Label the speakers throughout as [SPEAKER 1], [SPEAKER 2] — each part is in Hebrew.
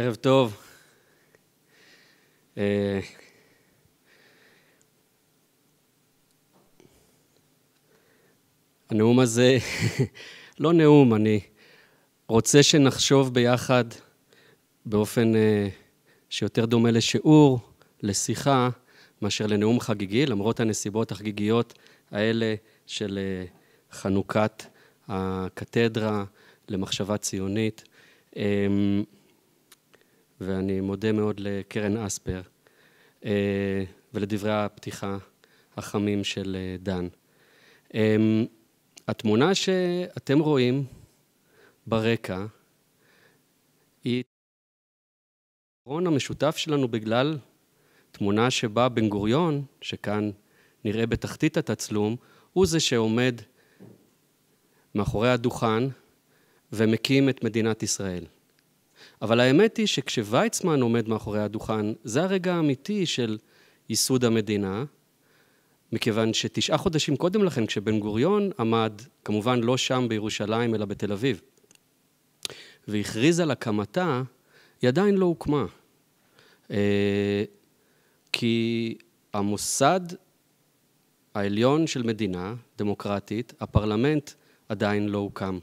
[SPEAKER 1] ערב טוב. אה, הנאום הזה, לא נאום, אני רוצה שנחשוב ביחד באופן אה, שיותר דומה לשיעור, לשיחה, מאשר לנאום חגיגי, למרות הנסיבות החגיגיות האלה של אה, חנוכת הקתדרה למחשבה ציונית. ואני מודה מאוד לקרן אספר אה, ולדברי הפתיחה החמים של אה, דן. אמ, התמונה שאתם רואים ברקע היא הזיכרון המשותף שלנו בגלל תמונה שבה בן גוריון, שכאן נראה בתחתית התצלום, הוא זה שעומד מאחורי הדוכן ומקים את מדינת ישראל. אבל האמת היא שכשוויצמן עומד מאחורי הדוכן, זה הרגע האמיתי של ייסוד המדינה, מכיוון שתשעה חודשים קודם לכן, כשבן גוריון עמד, כמובן לא שם בירושלים, אלא בתל אביב, והכריז על הקמתה, היא עדיין לא הוקמה. אה, כי המוסד העליון של מדינה דמוקרטית, הפרלמנט, עדיין לא הוקם.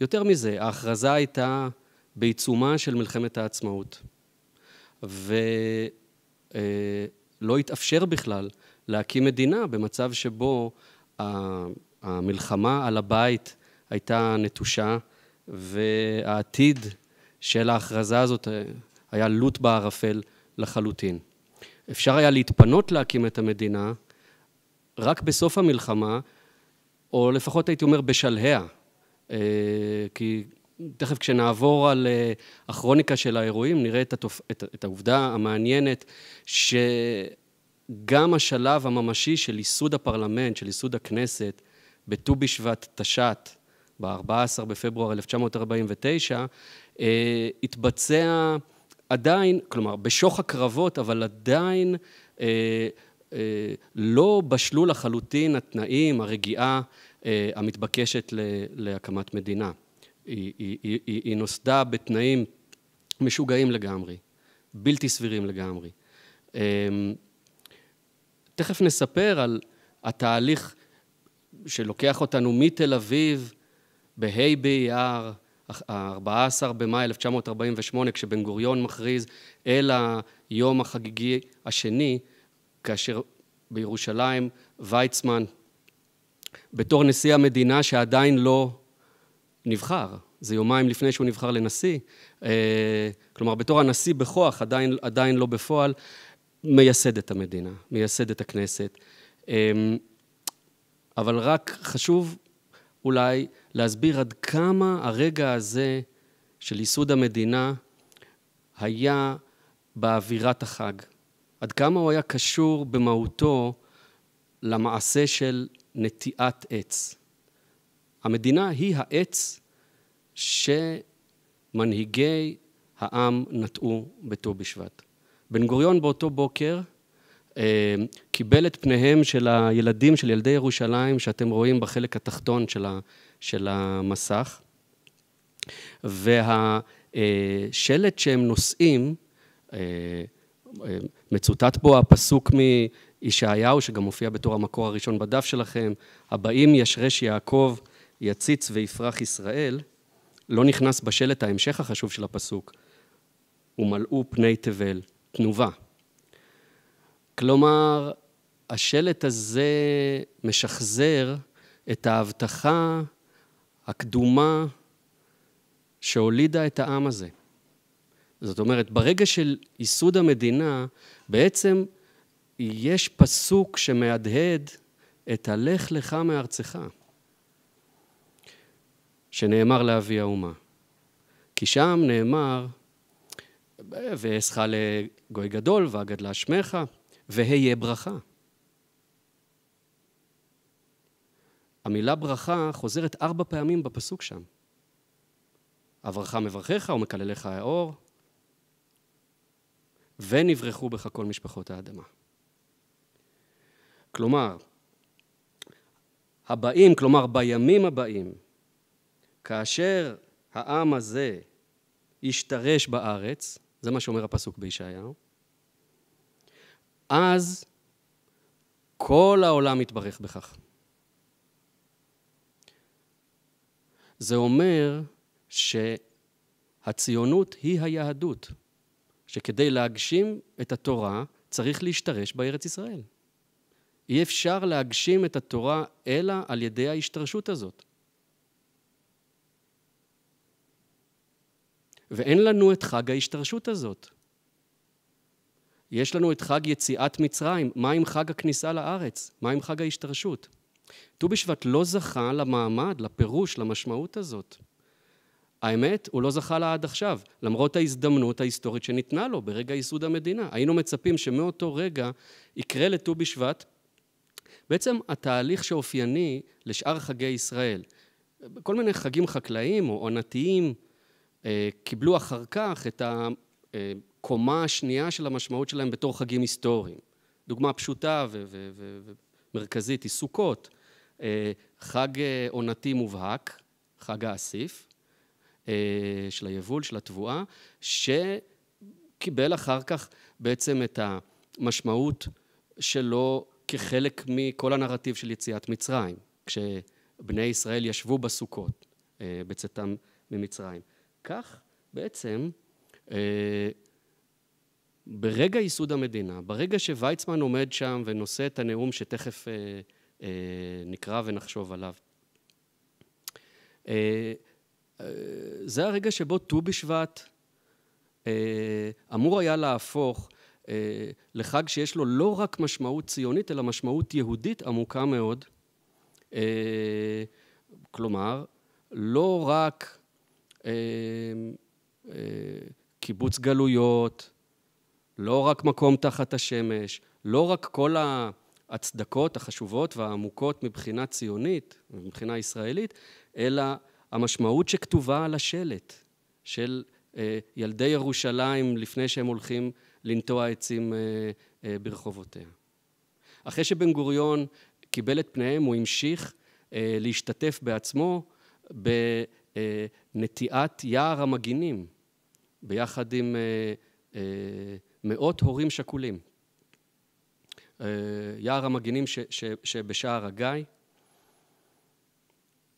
[SPEAKER 1] יותר מזה, ההכרזה הייתה בעיצומה של מלחמת העצמאות, ולא אה, התאפשר בכלל להקים מדינה במצב שבו המלחמה על הבית הייתה נטושה, והעתיד של ההכרזה הזאת אה, היה לוט בערפל לחלוטין. אפשר היה להתפנות להקים את המדינה רק בסוף המלחמה, או לפחות הייתי אומר בשלהיה, כי תכף כשנעבור על אה, הכרוניקה של האירועים, נראה את, התופ... את, את העובדה המעניינת שגם השלב הממשי של ייסוד הפרלמנט, של ייסוד הכנסת, בט"ו בשבט תש"ט, ב-14 בפברואר 1949, אה, התבצע עדיין, כלומר, בשוך הקרבות, אבל עדיין לא בשלו לחלוטין התנאים, הרגיעה אה, המתבקשת להקמת מדינה. היא, היא, היא, היא נוסדה בתנאים משוגעים לגמרי, בלתי סבירים לגמרי. אמ, תכף נספר על התהליך שלוקח אותנו מתל אביב בה' באייר, ה-14 במאי 1948, כשבן גוריון מכריז אל היום החגיגי השני, כאשר בירושלים ויצמן בתור נשיא המדינה שעדיין לא נבחר, זה יומיים לפני שהוא נבחר לנשיא, אה, כלומר בתור הנשיא בכוח, עדיין, עדיין לא בפועל, מייסד את המדינה, מייסד את הכנסת. אה, אבל רק חשוב אולי להסביר עד כמה הרגע הזה של ייסוד המדינה היה באווירת החג. עד כמה הוא היה קשור במהותו למעשה של נטיעת עץ. המדינה היא העץ שמנהיגי העם נטעו בט"ו בשבט. בן גוריון באותו בוקר אה, קיבל את פניהם של הילדים, של ילדי ירושלים, שאתם רואים בחלק התחתון של, של המסך, והשלט שהם נושאים, אה, אה, מצוטט בו הפסוק ישעיהו, שגם מופיע בתור המקור הראשון בדף שלכם, הבאים ישרש יעקב, יציץ ויפרח ישראל, לא נכנס בשלט ההמשך החשוב של הפסוק, ומלאו פני תבל, תנובה. כלומר, השלט הזה משחזר את ההבטחה הקדומה שהולידה את העם הזה. זאת אומרת, ברגע של ייסוד המדינה, בעצם יש פסוק שמהדהד את הלך לך מארצך, שנאמר לאבי האומה. כי שם נאמר, ואעשך לגוי גדול, ואגדלה שמך, והיה ברכה. המילה ברכה חוזרת ארבע פעמים בפסוק שם. אברך מברכך ומקלליך האור, ונברחו בך כל משפחות האדמה. כלומר, הבאים, כלומר בימים הבאים, כאשר העם הזה ישתרש בארץ, זה מה שאומר הפסוק בישעיהו, אז כל העולם יתברך בכך. זה אומר שהציונות היא היהדות, שכדי להגשים את התורה צריך להשתרש בארץ ישראל. אי אפשר להגשים את התורה אלא על ידי ההשתרשות הזאת. ואין לנו את חג ההשתרשות הזאת. יש לנו את חג יציאת מצרים, מה עם חג הכניסה לארץ? מה עם חג ההשתרשות? ט"ו בשבט לא זכה למעמד, לפירוש, למשמעות הזאת. האמת, הוא לא זכה לה עד עכשיו, למרות ההזדמנות ההיסטורית שניתנה לו ברגע ייסוד המדינה. היינו מצפים שמאותו רגע יקרה לט"ו בשבט בעצם התהליך שאופייני לשאר חגי ישראל. כל מיני חגים חקלאיים או עונתיים אה, קיבלו אחר כך את הקומה השנייה של המשמעות שלהם בתור חגים היסטוריים. דוגמה פשוטה ומרכזית היא סוכות. אה, חג אה, עונתי מובהק, חג האסיף, של היבול, של התבואה, שקיבל אחר כך בעצם את המשמעות שלו כחלק מכל הנרטיב של יציאת מצרים, כשבני ישראל ישבו בסוכות בצאתם ממצרים. כך בעצם אה, ברגע ייסוד המדינה, ברגע שוויצמן עומד שם ונושא את הנאום שתכף אה, אה, נקרא ונחשוב עליו, זה הרגע שבו ט"ו בשבט אמור היה להפוך לחג שיש לו לא רק משמעות ציונית, אלא משמעות יהודית עמוקה מאוד. כלומר, לא רק אה, אה, קיבוץ גלויות, לא רק מקום תחת השמש, לא רק כל ההצדקות החשובות והעמוקות מבחינה ציונית, מבחינה ישראלית, אלא המשמעות שכתובה על השלט של אה, ילדי ירושלים לפני שהם הולכים לנטוע עצים ברחובותיה. אחרי שבן גוריון קיבל את פניהם, הוא המשיך להשתתף בעצמו נטיעת יער המגינים, ביחד עם אה, אה, מאות הורים שכולים. אה, יער המגינים שבשער הגיא,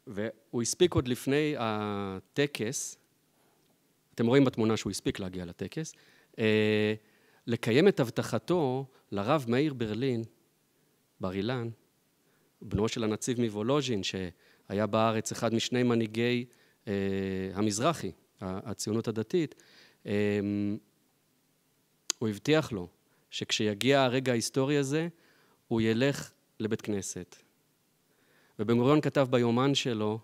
[SPEAKER 1] והוא הספיק עוד לפני הטקס, אתם רואים בתמונה שהוא הספיק להגיע לטקס, לקיים את הבטחתו לרב מאיר ברלין, בר אילן, בנו של הנציב מוולוז'ין, שהיה בארץ אחד משני מנהיגי אה, המזרחי, הציונות הדתית, אה, הוא הבטיח לו שכשיגיע הרגע ההיסטורי הזה, הוא ילך לבית כנסת. ובן גוריון כתב ביומן שלו,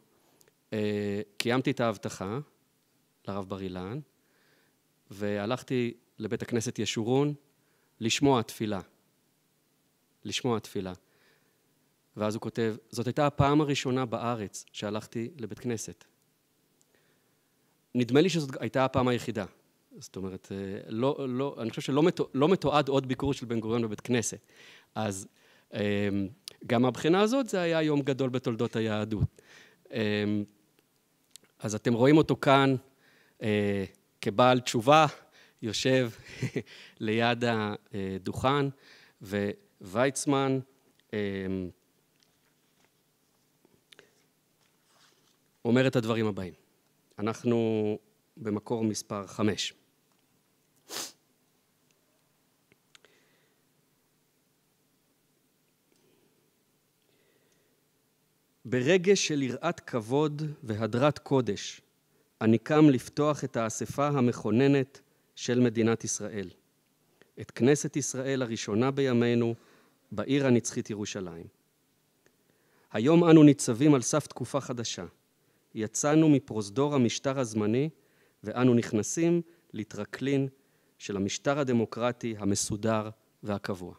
[SPEAKER 1] אה, קיימתי את ההבטחה לרב בר אילן, והלכתי לבית הכנסת ישורון לשמוע תפילה. לשמוע תפילה. ואז הוא כותב, זאת הייתה הפעם הראשונה בארץ שהלכתי לבית כנסת. נדמה לי שזאת הייתה הפעם היחידה. זאת אומרת, אה, לא, לא, אני חושב שלא לא מתועד עוד ביקור של בן גוריון בבית כנסת. אז אמ, גם מהבחינה הזאת זה היה יום גדול בתולדות היהדות. אמ, אז אתם רואים אותו כאן אה, כבעל תשובה, יושב ליד הדוכן, וויצמן אמ, אומר את הדברים הבאים. אנחנו במקור מספר חמש. ברגש של יראת כבוד והדרת קודש, אני קם לפתוח את האספה המכוננת של מדינת ישראל, את כנסת ישראל הראשונה בימינו, בעיר הנצחית ירושלים. היום אנו ניצבים על סף תקופה חדשה. יצאנו מפרוזדור המשטר הזמני ואנו נכנסים לטרקלין של המשטר הדמוקרטי המסודר והקבוע.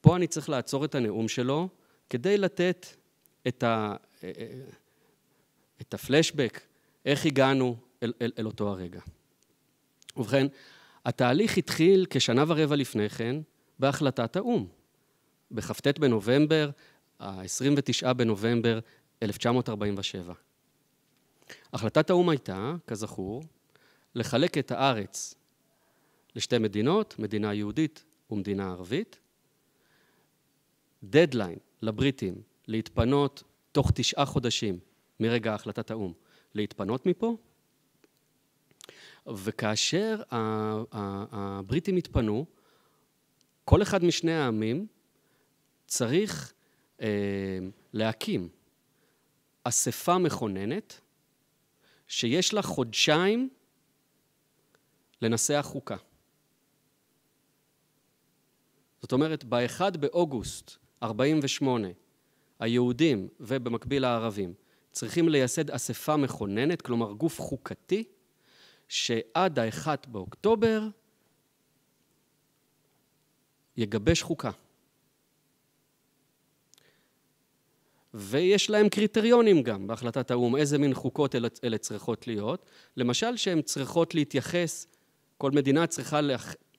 [SPEAKER 1] פה אני צריך לעצור את הנאום שלו כדי לתת את, ה, את הפלשבק, איך הגענו אל, אל, אל אותו הרגע. ובכן, התהליך התחיל כשנה ורבע לפני כן בהחלטת האו"ם. בכ"ט בנובמבר, ה-29 בנובמבר 1947. החלטת האו"ם הייתה, כזכור, לחלק את הארץ לשתי מדינות, מדינה יהודית ומדינה ערבית. דדליין לבריטים להתפנות תוך תשעה חודשים מרגע החלטת האו"ם להתפנות מפה, וכאשר הבריטים התפנו, כל אחד משני העמים צריך אה, להקים אספה מכוננת שיש לה חודשיים לנסח חוקה. זאת אומרת, ב-1 באוגוסט 48' היהודים ובמקביל הערבים צריכים לייסד אספה מכוננת, כלומר גוף חוקתי, שעד ה-1 באוקטובר יגבש חוקה. ויש להם קריטריונים גם בהחלטת האו"ם, איזה מין חוקות אלה, אלה צריכות להיות. למשל, שהן צריכות להתייחס, כל מדינה צריכה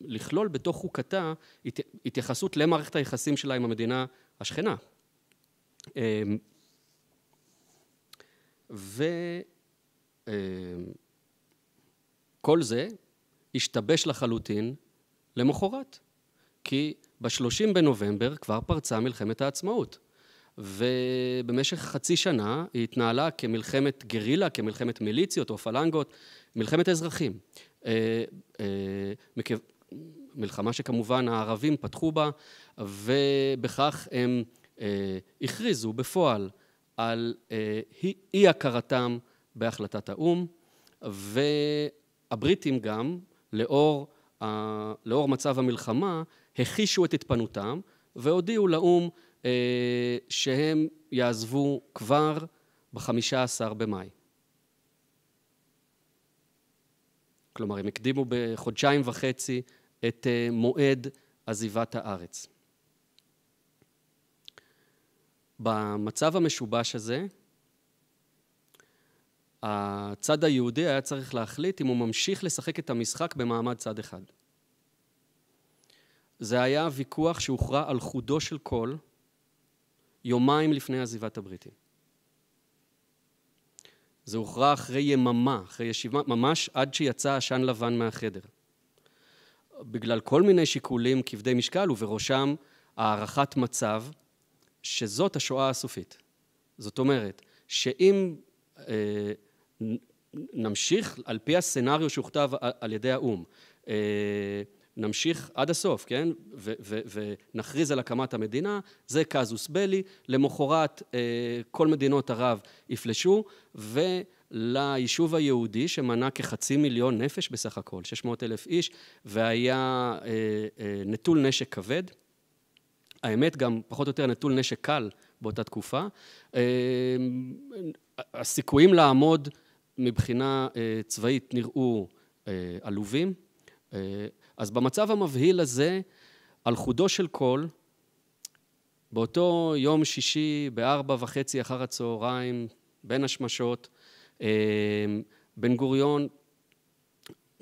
[SPEAKER 1] לכלול בתוך חוקתה התייחסות למערכת היחסים שלה עם המדינה השכנה. אמ, אמ, זה השתבש לחלוטין למחרת, כי ב-30 בנובמבר כבר פרצה מלחמת העצמאות. ובמשך חצי שנה היא התנהלה כמלחמת גרילה, כמלחמת מיליציות או פלנגות, מלחמת אזרחים. אה, אה, מלחמה שכמובן הערבים פתחו בה, ובכך הם אה, הכריזו בפועל על אי הכרתם בהחלטת האו"ם, והבריטים גם, לאור, לאור מצב המלחמה, הכישו את התפנותם והודיעו לאו"ם שהם יעזבו כבר בחמישה עשר במאי. כלומר, הם הקדימו בחודשיים וחצי את אה, מועד עזיבת הארץ. במצב המשובש הזה, הצד היהודי היה צריך להחליט אם הוא ממשיך לשחק את המשחק במעמד צד אחד. זה היה ויכוח שהוכרע על חודו של קול יומיים לפני עזיבת הבריטים. זה הוכרע אחרי יממה, אחרי ישיבה, ממש עד שיצא עשן לבן מהחדר. בגלל כל מיני שיקולים כבדי משקל, ובראשם הערכת מצב שזאת השואה הסופית. זאת אומרת, שאם אה, נמשיך על פי הסצנריו שהוכתב על ידי האו"ם, אה, נמשיך עד הסוף, כן? ונכריז על הקמת המדינה, זה קזוס בלי, למחרת אה, כל מדינות ערב יפלשו, וליישוב היהודי שמנה כחצי מיליון נפש בסך הכל, 600 אלף איש, והיה אה, אה, נטול נשק כבד, האמת גם פחות או יותר נטול נשק קל באותה תקופה, הסיכויים לעמוד מבחינה צבאית נראו עלובים. אז במצב המבהיל הזה, על חודו של קול, באותו יום שישי בארבע וחצי אחר הצהריים, בין השמשות, אה, בן גוריון,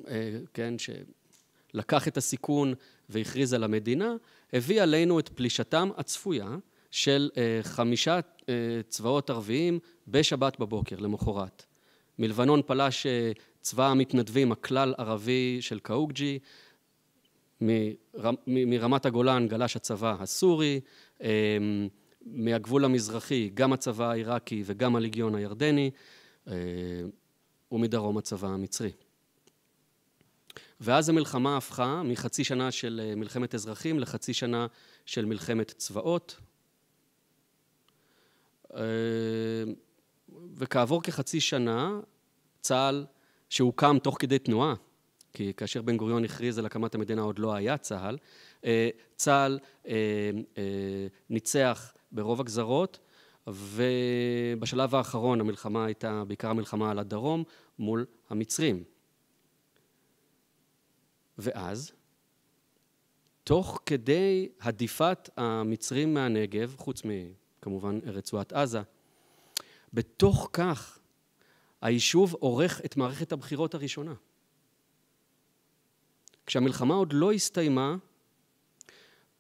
[SPEAKER 1] אה, כן, שלקח את הסיכון והכריז על המדינה, הביא עלינו את פלישתם הצפויה של אה, חמישה צבאות ערביים בשבת בבוקר, למחרת. מלבנון פלש צבא המתנדבים הכלל ערבי של קאוג'י, מרמת הגולן גלש הצבא הסורי, אמ, מהגבול המזרחי גם הצבא העיראקי וגם הליגיון הירדני, אה, ומדרום הצבא המצרי. ואז המלחמה הפכה מחצי שנה של אה, מלחמת אזרחים לחצי שנה של מלחמת צבאות. אה, וכעבור כחצי שנה, צה"ל, שהוקם תוך כדי תנועה, כי כאשר בן גוריון הכריז על הקמת המדינה עוד לא היה צה"ל. אה, צה"ל אה, אה, ניצח ברוב הגזרות, ובשלב האחרון המלחמה הייתה בעיקר המלחמה על הדרום מול המצרים. ואז, תוך כדי הדיפת המצרים מהנגב, חוץ מכמובן רצועת עזה, בתוך כך היישוב עורך את מערכת הבחירות הראשונה. כשהמלחמה עוד לא הסתיימה,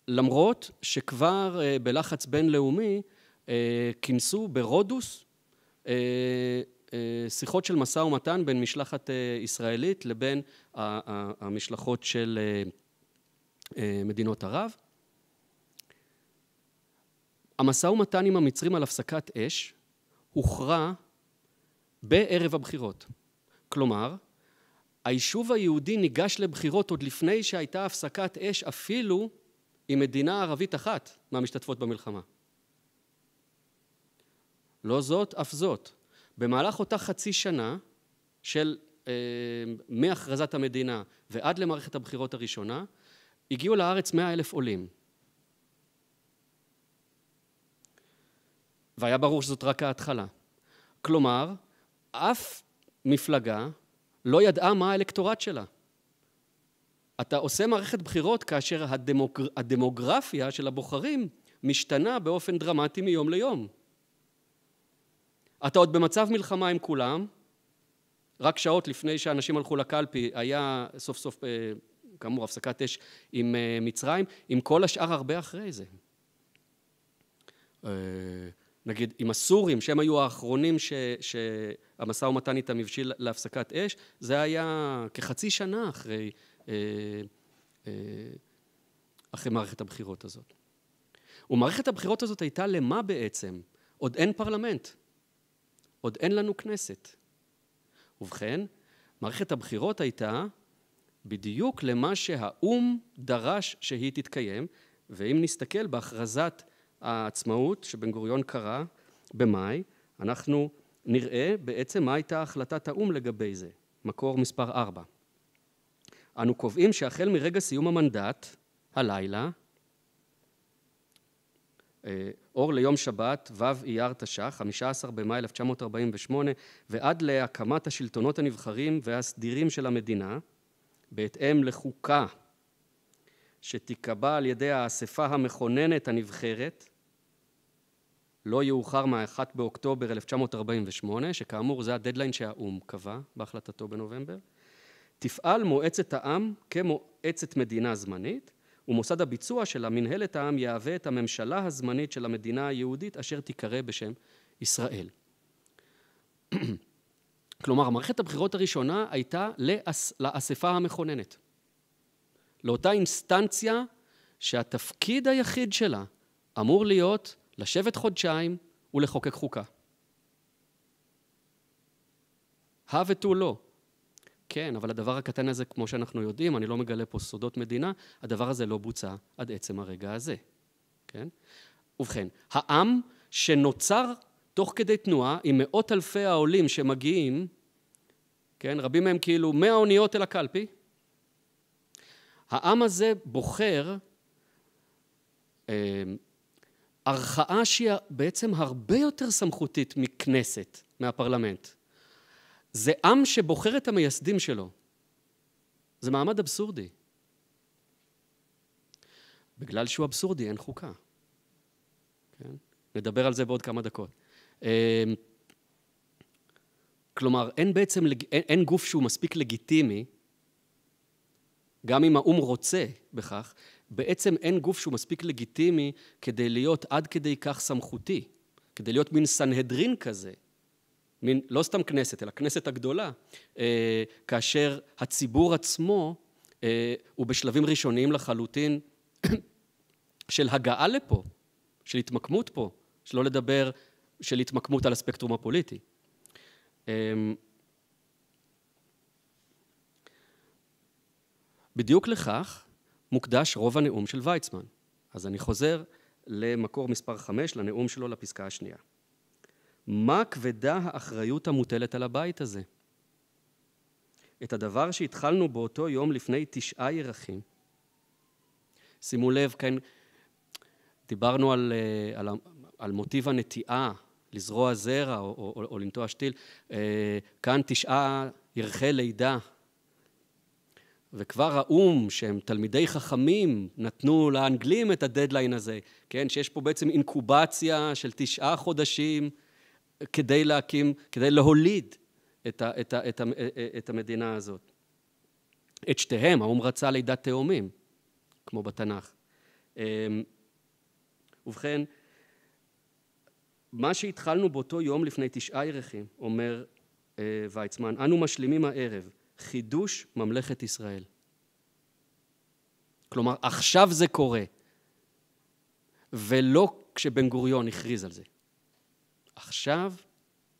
[SPEAKER 1] למרות שכבר אה, בלחץ בינלאומי אה, כינסו ברודוס שיחות של משא ומתן בין משלחת ישראלית לבין המשלחות של מדינות ערב. המשא ומתן עם המצרים על הפסקת אש הוכרע בערב הבחירות. כלומר, היישוב היהודי ניגש לבחירות עוד לפני שהייתה הפסקת אש אפילו עם מדינה ערבית אחת מהמשתתפות במלחמה. לא זאת, אף זאת. במהלך אותה חצי שנה של אה, מהכרזת המדינה ועד למערכת הבחירות הראשונה, הגיעו לארץ מאה אלף עולים. והיה ברור שזאת רק ההתחלה. כלומר, אף מפלגה לא ידעה מה האלקטורט שלה. אתה עושה מערכת בחירות כאשר הדמוגר... הדמוגרפיה של הבוחרים משתנה באופן דרמטי מיום ליום. אתה עוד במצב מלחמה עם כולם, רק שעות לפני שאנשים הלכו לקלפי היה סוף סוף, אה, כאמור, הפסקת אש עם אה, מצרים, עם כל השאר הרבה אחרי זה. אה, נגיד עם הסורים, שהם היו האחרונים ש, שהמשא ומתן איתם הבשיל להפסקת אש, זה היה כחצי שנה אחרי, אה, אה, אחרי מערכת הבחירות הזאת. ומערכת הבחירות הזאת הייתה למה בעצם? עוד אין פרלמנט, עוד אין לנו כנסת. ובכן, מערכת הבחירות הייתה בדיוק למה שהאו"ם דרש שהיא תתקיים, ואם נסתכל בהכרזת העצמאות שבן גוריון קרא במאי, אנחנו נראה בעצם מה הייתה החלטת האו"ם לגבי זה, מקור מספר 4. אנו קובעים שהחל מרגע סיום המנדט, הלילה, אה, אור ליום שבת, ו' אייר תש"ח, 15 במאי 1948, ועד להקמת השלטונות הנבחרים והסדירים של המדינה, בהתאם לחוקה שתיקבע על ידי האספה המכוננת הנבחרת, לא יאוחר מה-1 באוקטובר 1948, שכאמור זה הדדליין שהאו"ם קבע בהחלטתו בנובמבר, תפעל מועצת העם כמועצת מדינה זמנית, ומוסד הביצוע של המנהלת העם יהווה את הממשלה הזמנית של המדינה היהודית אשר תיקרא בשם ישראל. כלומר, מערכת הבחירות הראשונה הייתה לאס, לאספה המכוננת. לאותה אינסטנציה שהתפקיד היחיד שלה אמור להיות לשבת חודשיים ולחוקק חוקה. הא ותו לא. כן, אבל הדבר הקטן הזה, כמו שאנחנו יודעים, אני לא מגלה פה סודות מדינה, הדבר הזה לא בוצע עד עצם הרגע הזה. כן? ובכן, העם שנוצר תוך כדי תנועה עם מאות אלפי העולים שמגיעים, כן, רבים מהם כאילו מאה אוניות אל הקלפי, העם הזה בוחר אה, ערכאה שהיא בעצם הרבה יותר סמכותית מכנסת, מהפרלמנט. זה עם שבוחר את המייסדים שלו. זה מעמד אבסורדי. בגלל שהוא אבסורדי אין חוקה. כן? נדבר על זה בעוד כמה דקות. אמ, כלומר, אין בעצם, אין, אין גוף שהוא מספיק לגיטימי, גם אם האו"ם רוצה בכך, בעצם אין גוף שהוא מספיק לגיטימי כדי להיות עד כדי כך סמכותי, כדי להיות מין סנהדרין כזה, מין, לא סתם כנסת, אלא כנסת הגדולה, אה, כאשר הציבור עצמו אה, הוא בשלבים ראשוניים לחלוטין של הגעה לפה, של התמקמות פה, שלא לדבר של התמקמות על הספקטרום הפוליטי. אה, בדיוק לכך מוקדש רוב הנאום של ויצמן. אז אני חוזר למקור מספר 5, לנאום שלו לפסקה השנייה. מה כבדה האחריות המוטלת על הבית הזה? את הדבר שהתחלנו באותו יום לפני תשעה ירחים. שימו לב, כן, דיברנו על, אה, על, על מוטיב הנטיעה, לזרוע זרע או, או, או, או לנטוע שתיל. אה, כאן תשעה ירחי לידה, וכבר האו"ם, שהם תלמידי חכמים, נתנו לאנגלים את הדדליין הזה, כן? שיש פה בעצם אינקובציה של תשעה חודשים כדי להקים, כדי להוליד את, ה, את, ה, את, ה, את המדינה הזאת. את שתיהם, האו"ם רצה לידת תאומים, כמו בתנ"ך. אמ, ובכן, מה שהתחלנו באותו יום לפני תשעה ירחים, אומר אה, ויצמן, אנו משלימים הערב חידוש ממלכת ישראל. כלומר, עכשיו זה קורה, ולא כשבן גוריון הכריז על זה. עכשיו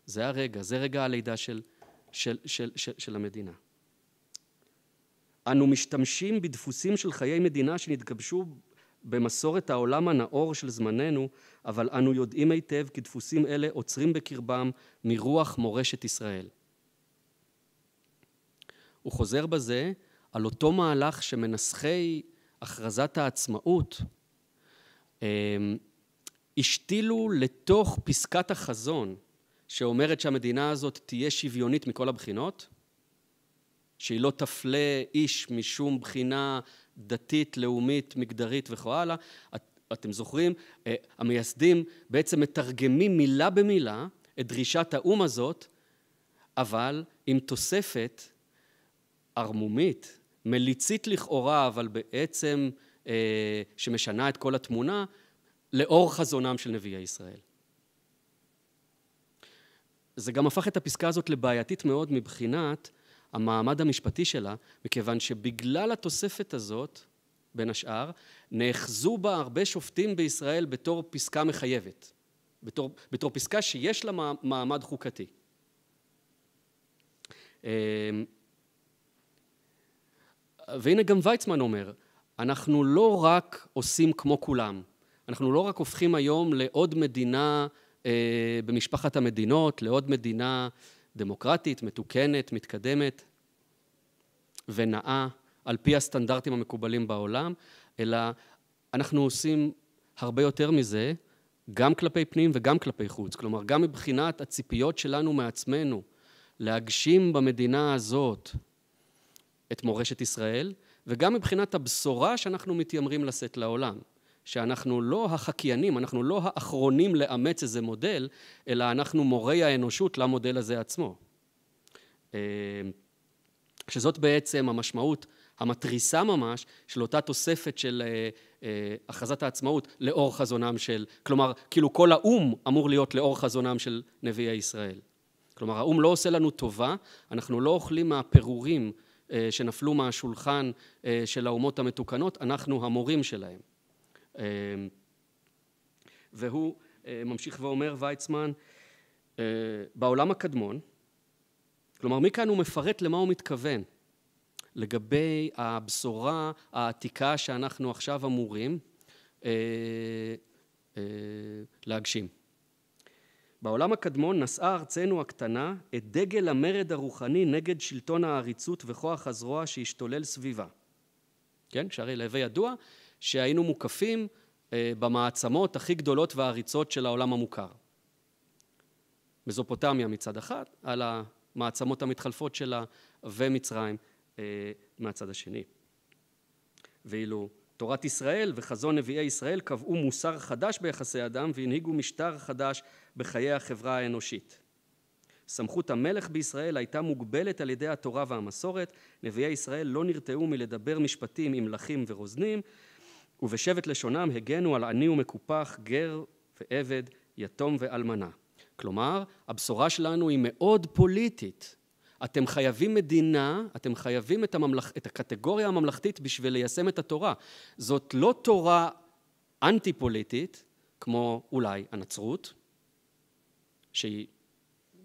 [SPEAKER 1] זה הרגע, זה רגע הלידה של, של, של, של, של המדינה. אנו משתמשים בדפוסים של חיי מדינה שנתגבשו במסורת העולם הנאור של זמננו, אבל אנו יודעים היטב כי דפוסים אלה עוצרים בקרבם מרוח מורשת ישראל. הוא חוזר בזה על אותו מהלך שמנסחי הכרזת העצמאות אמ, השתילו לתוך פסקת החזון שאומרת שהמדינה הזאת תהיה שוויונית מכל הבחינות, שהיא לא תפלה איש משום בחינה דתית, לאומית, מגדרית וכו הלאה. את, אתם זוכרים, אה, המייסדים בעצם מתרגמים מילה במילה את דרישת האו"ם הזאת, אבל עם תוספת ערמומית, מליצית לכאורה, אבל בעצם אה, שמשנה את כל התמונה, לאור חזונם של נביאי ישראל. זה גם הפך את הפסקה הזאת לבעייתית מאוד מבחינת המעמד המשפטי שלה, מכיוון שבגלל התוספת הזאת, בין השאר, נאחזו בה הרבה שופטים בישראל בתור פסקה מחייבת, בתור, בתור פסקה שיש לה מעמד חוקתי. והנה גם ויצמן אומר, אנחנו לא רק עושים כמו כולם, אנחנו לא רק הופכים היום לעוד מדינה אה, במשפחת המדינות, לעוד מדינה דמוקרטית, מתוקנת, מתקדמת ונאה על פי הסטנדרטים המקובלים בעולם, אלא אנחנו עושים הרבה יותר מזה, גם כלפי פנים וגם כלפי חוץ. כלומר, גם מבחינת הציפיות שלנו מעצמנו להגשים במדינה הזאת את מורשת ישראל, וגם מבחינת הבשורה שאנחנו מתיימרים לשאת לעולם. שאנחנו לא החקיינים, אנחנו לא האחרונים לאמץ איזה מודל, אלא אנחנו מורי האנושות למודל הזה עצמו. אה, שזאת בעצם המשמעות המתריסה ממש של אותה תוספת של אה, אה, הכרזת העצמאות לאור חזונם של, כלומר, כאילו כל האו"ם אמור להיות לאור חזונם של נביאי ישראל. כלומר, האו"ם לא עושה לנו טובה, אנחנו לא אוכלים מהפירורים שנפלו מהשולחן של האומות המתוקנות, אנחנו המורים שלהם. אמ, והוא אה, ממשיך ואומר ויצמן אה, בעולם הקדמון כלומר מכאן הוא מפרט למה הוא מתכוון לגבי הבשורה העתיקה שאנחנו עכשיו אמורים אה, להגשים. בעולם הקדמון נשאה ארצנו הקטנה את דגל המרד הרוחני נגד שלטון העריצות וכוח הזרוע שהשתולל סביבה. כן? שהרי להווה ידוע שהיינו מוקפים אה, במעצמות הכי גדולות והעריצות של העולם המוכר. מזופוטמיה מצד אחד, על המעצמות המתחלפות שלה, ומצרים אה, מהצד השני. ואילו תורת ישראל וחזון נביאי ישראל קבעו מוסר חדש ביחסי אדם והנהיגו משטר חדש בחיי החברה האנושית. סמכות המלך בישראל הייתה מוגבלת על ידי התורה והמסורת, נביאי ישראל לא נרתעו מלדבר משפטים עם מלכים ורוזנים, ובשבט לשונם הגנו על עני ומקופח, גר ועבד, יתום ואלמנה. כלומר, הבשורה שלנו היא מאוד פוליטית. אתם חייבים מדינה, אתם חייבים את, הממלכ... את הקטגוריה הממלכתית בשביל ליישם את התורה. זאת לא תורה אנטי פוליטית, כמו אולי הנצרות, שהיא,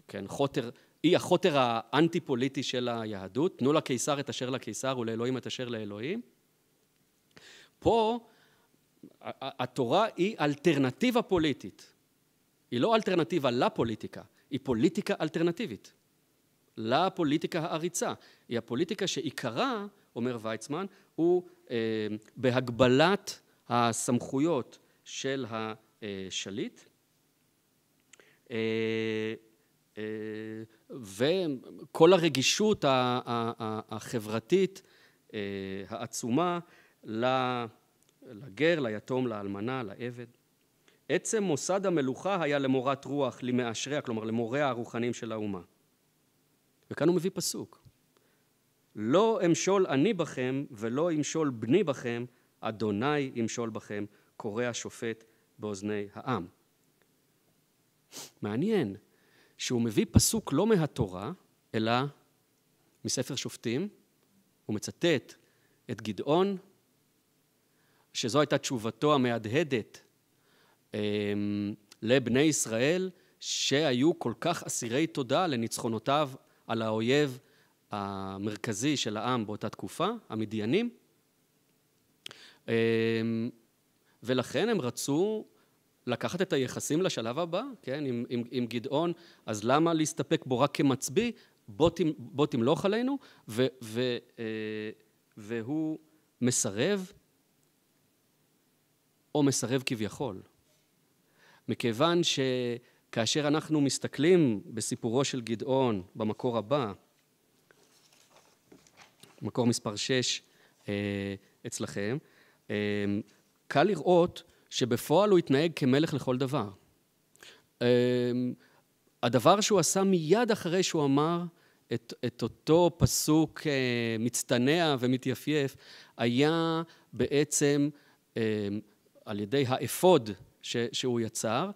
[SPEAKER 1] כן, חוטר, היא החוטר האנטי פוליטי של היהדות, תנו לקיסר את אשר לקיסר ולאלוהים את אשר לאלוהים. פה התורה היא אלטרנטיבה פוליטית. היא לא אלטרנטיבה לפוליטיקה, היא פוליטיקה אלטרנטיבית. לפוליטיקה העריצה. היא הפוליטיקה שעיקרה, אומר ויצמן, הוא אה, בהגבלת הסמכויות של השליט. אה, אה, וכל הרגישות החברתית אה, העצומה לגר, ליתום, לאלמנה, לעבד. עצם מוסד המלוכה היה למורת רוח, למאשריה, כלומר למוריה הרוחניים של האומה. וכאן הוא מביא פסוק: לא אמשול אני בכם ולא ימשול בני בכם, אדוני ימשול בכם, קורא השופט באוזני העם. מעניין שהוא מביא פסוק לא מהתורה, אלא מספר שופטים, הוא מצטט את גדעון, שזו הייתה תשובתו המהדהדת אמ, לבני ישראל, שהיו כל כך אסירי תודה לניצחונותיו על האויב המרכזי של העם באותה תקופה, המדיינים. אמ, ולכן הם רצו לקחת את היחסים לשלב הבא, כן, עם, עם, עם גדעון, אז למה להסתפק בו רק כמצביא? בוא, בוא תמלוך עלינו, ו, ו, אה, והוא מסרב, או מסרב כביכול. מכיוון שכאשר אנחנו מסתכלים בסיפורו של גדעון במקור הבא, מקור מספר 6 אה, אצלכם, אה, קל לראות שבפועל הוא התנהג כמלך לכל דבר. אה, הדבר שהוא עשה מיד אחרי שהוא אמר את, את אותו פסוק מצטנע ומתייפייף, היה בעצם על ידי האפוד ש, שהוא יצר,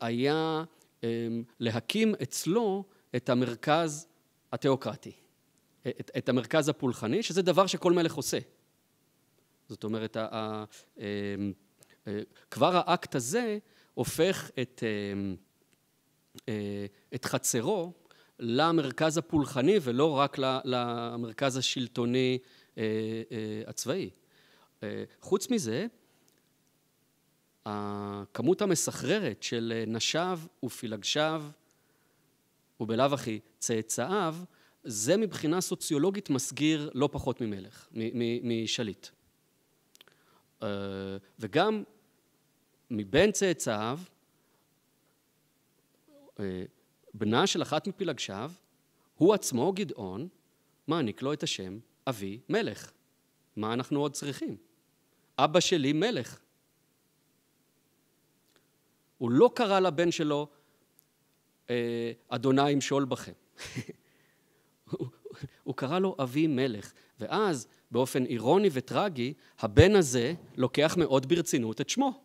[SPEAKER 1] היה להקים אצלו את המרכז התיאוקרטי. את, את המרכז הפולחני, שזה דבר שכל מלך עושה. זאת אומרת, ה, ה, אמ, אה, כבר האקט הזה הופך את, אמ, אה, את חצרו למרכז הפולחני ולא רק למרכז השלטוני אה, הצבאי. חוץ מזה, הכמות המסחררת של נשיו ופילגשיו ובלאו הכי צאצאיו זה מבחינה סוציולוגית מסגיר לא פחות ממלך, משליט. אה, וגם מבין צאצאיו, אה, בנה של אחת מפילגשיו, הוא עצמו, גדעון, מעניק לו את השם אבי מלך. מה אנחנו עוד צריכים? אבא שלי מלך. הוא לא קרא לבן שלו, אה, אדוני ימשול בכם. הוא קרא לו אבי מלך. ואז, באופן אירוני וטרגי, הבן הזה לוקח מאוד ברצינות את שמו.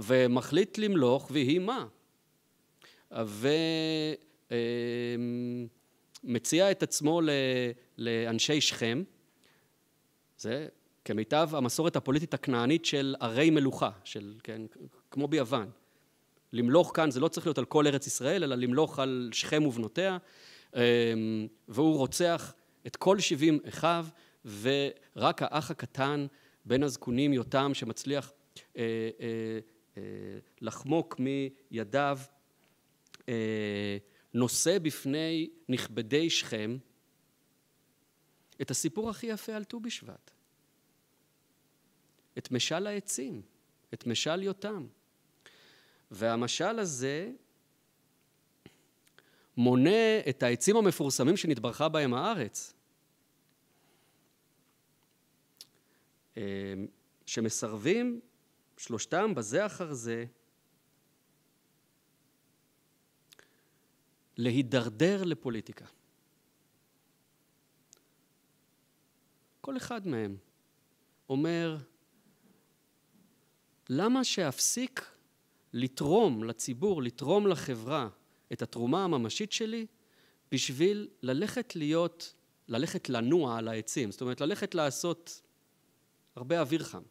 [SPEAKER 1] ומחליט למלוך ויהי מה. ומציע את עצמו לאנשי שכם, זה כמיטב המסורת הפוליטית הכנענית של ערי מלוכה, של, כן, כמו ביוון. למלוך כאן זה לא צריך להיות על כל ארץ ישראל, אלא למלוך על שכם ובנותיה, אמ, והוא רוצח את כל שבעים אחיו, ורק האח הקטן בין הזקונים יותם שמצליח אה, אה, אה, לחמוק מידיו נושא בפני נכבדי שכם את הסיפור הכי יפה על ט"ו בשבט. את משל העצים, את משל יותם. והמשל הזה מונה את העצים המפורסמים שנתברכה בהם הארץ, אמ, שמסרבים שלושתם בזה אחר זה להידרדר לפוליטיקה. כל אחד מהם אומר, למה שאפסיק לתרום לציבור, לתרום לחברה, את התרומה הממשית שלי בשביל ללכת להיות, ללכת לנוע על העצים, זאת אומרת ללכת לעשות הרבה אוויר חם.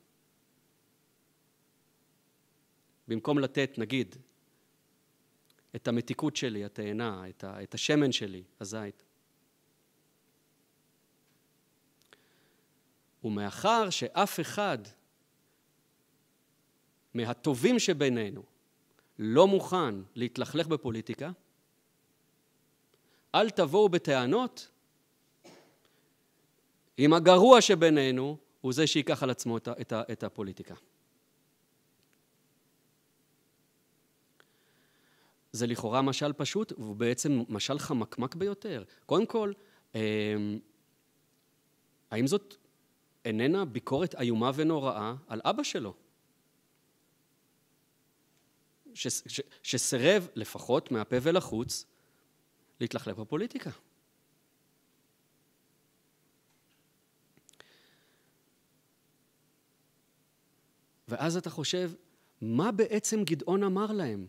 [SPEAKER 1] במקום לתת, נגיד, את המתיקות שלי, התאנה, את, השמן שלי, הזית. ומאחר שאף אחד מהטובים שבינינו לא מוכן להתלכלך בפוליטיקה, אל תבואו בטענות אם הגרוע שבינינו הוא זה שייקח על עצמו את, הפוליטיקה. זה לכאורה משל פשוט, והוא בעצם משל חמקמק ביותר. קודם כל, אמ, האם זאת איננה ביקורת איומה ונוראה על אבא שלו? שסירב, לפחות מהפה ולחוץ, להתלכלך בפוליטיקה. ואז אתה חושב, מה בעצם גדעון אמר להם?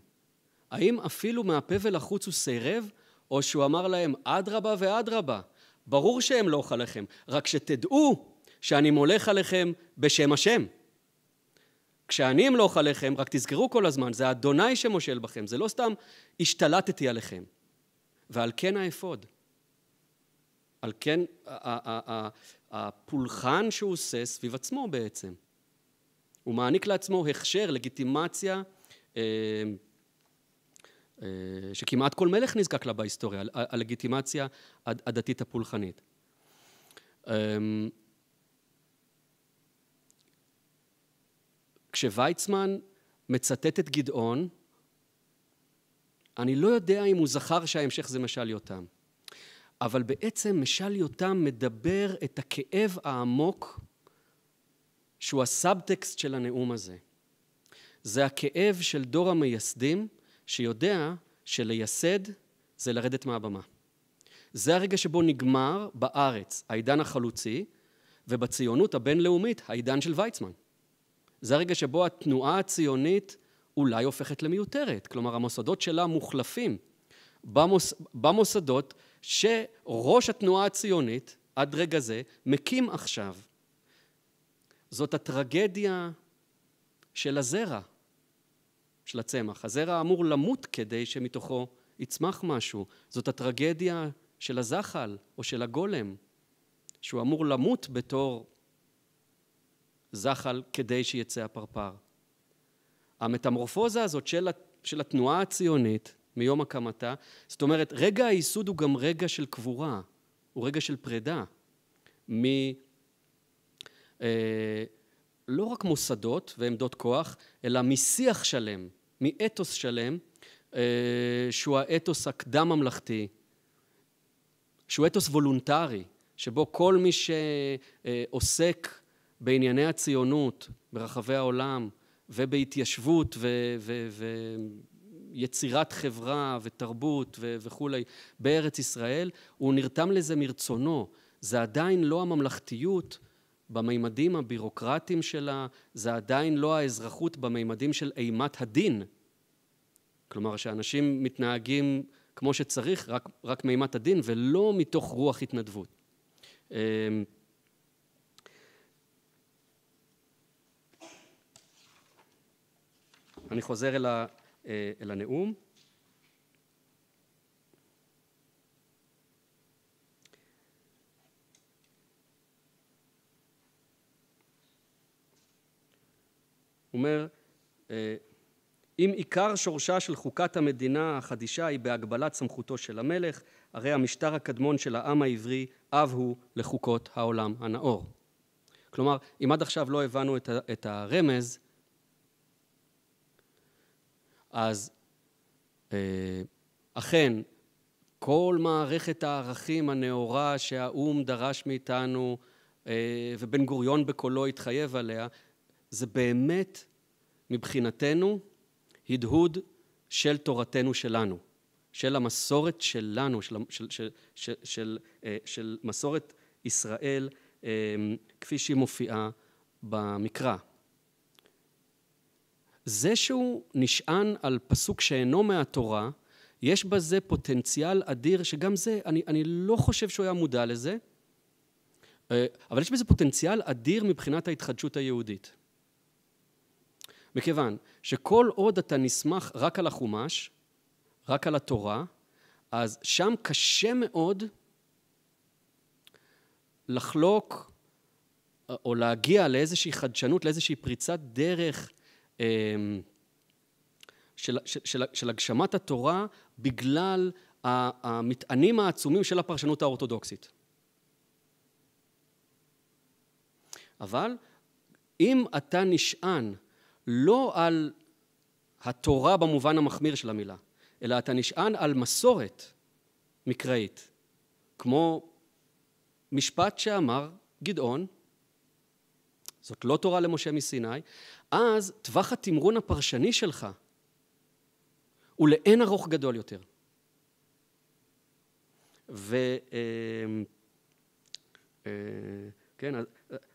[SPEAKER 1] האם אפילו מהפה ולחוץ הוא סירב, או שהוא אמר להם, אדרבה ואדרבה, ברור שאמלוך עליכם, רק שתדעו שאני מולך עליכם בשם השם. כשאני אמלוך עליכם, רק תזכרו כל הזמן, זה אדוני שמושל בכם, זה לא סתם השתלטתי עליכם. ועל כן האפוד. על כן הפולחן שהוא עושה סביב עצמו בעצם. הוא מעניק לעצמו הכשר, לגיטימציה, אה, אה, שכמעט כל מלך נזקק לה בהיסטוריה, הלגיטימציה הדתית הפולחנית. כשוויצמן מצטט את גדעון, אני לא יודע אם הוא זכר שההמשך זה משל יותם, אבל בעצם משל יותם מדבר את הכאב העמוק שהוא הסאבטקסט של הנאום הזה. זה הכאב של דור המייסדים שיודע שלייסד זה לרדת מהבמה. זה הרגע שבו נגמר בארץ העידן החלוצי ובציונות הבינלאומית העידן של ויצמן. זה הרגע שבו התנועה הציונית אולי הופכת למיותרת, כלומר המוסדות שלה מוחלפים במוס, במוסדות שראש התנועה הציונית עד רגע זה מקים עכשיו. זאת הטרגדיה של הזרע, של הצמח. הזרע אמור למות כדי שמתוכו יצמח משהו. זאת הטרגדיה של הזחל או של הגולם, שהוא אמור למות בתור זחל כדי שיצא הפרפר. המטמורפוזה הזאת של, של התנועה הציונית מיום הקמתה, זאת אומרת, רגע הייסוד הוא גם רגע של קבורה, הוא רגע של פרידה מ... אה, לא רק מוסדות ועמדות כוח, אלא משיח שלם, מאתוס שלם, אה, שהוא האתוס הקדם-ממלכתי, שהוא אתוס וולונטרי, שבו כל מי שעוסק בענייני הציונות ברחבי העולם ובהתיישבות ויצירת חברה ותרבות וכולי בארץ ישראל, הוא נרתם לזה מרצונו. זה עדיין לא הממלכתיות במימדים הבירוקרטיים שלה, זה עדיין לא האזרחות במימדים של אימת הדין. כלומר, שאנשים מתנהגים כמו שצריך, רק, רק מימת הדין, ולא מתוך רוח התנדבות. אני חוזר אל, ה, אה, אל הנאום. אומר, אה, אם עיקר שורשה של חוקת המדינה החדישה היא בהגבלת סמכותו של המלך, הרי המשטר הקדמון של העם העברי אב הוא לחוקות העולם הנאור. כלומר, אם עד עכשיו לא הבנו את הרמז, אז אה, אכן, כל מערכת הערכים הנאורה שהאו"ם דרש מאיתנו אה, ובן גוריון בקולו התחייב עליה, זה באמת מבחינתנו הדהוד של תורתנו שלנו, של המסורת שלנו, של, של, של, של, של, אה, של מסורת ישראל כפי שהיא מופיעה במקרא. זה שהוא נשען על פסוק שאינו מהתורה, יש בזה פוטנציאל אדיר, שגם זה, אני, אני לא חושב שהוא היה מודע לזה, אה, אבל יש בזה פוטנציאל אדיר מבחינת ההתחדשות היהודית. מכיוון שכל עוד אתה נסמך רק על החומש, רק על התורה, אז שם קשה מאוד לחלוק או להגיע לאיזושהי חדשנות, לאיזושהי פריצת דרך של, של, של, של הגשמת התורה בגלל המטענים העצומים של הפרשנות האורתודוקסית. אבל אם אתה נשען לא על התורה במובן המחמיר של המילה, אלא אתה נשען על מסורת מקראית, כמו משפט שאמר גדעון, זאת לא תורה למשה מסיני, אז טווח התמרון הפרשני שלך הוא לאין ארוך גדול יותר. ו... אמ, אה, כן,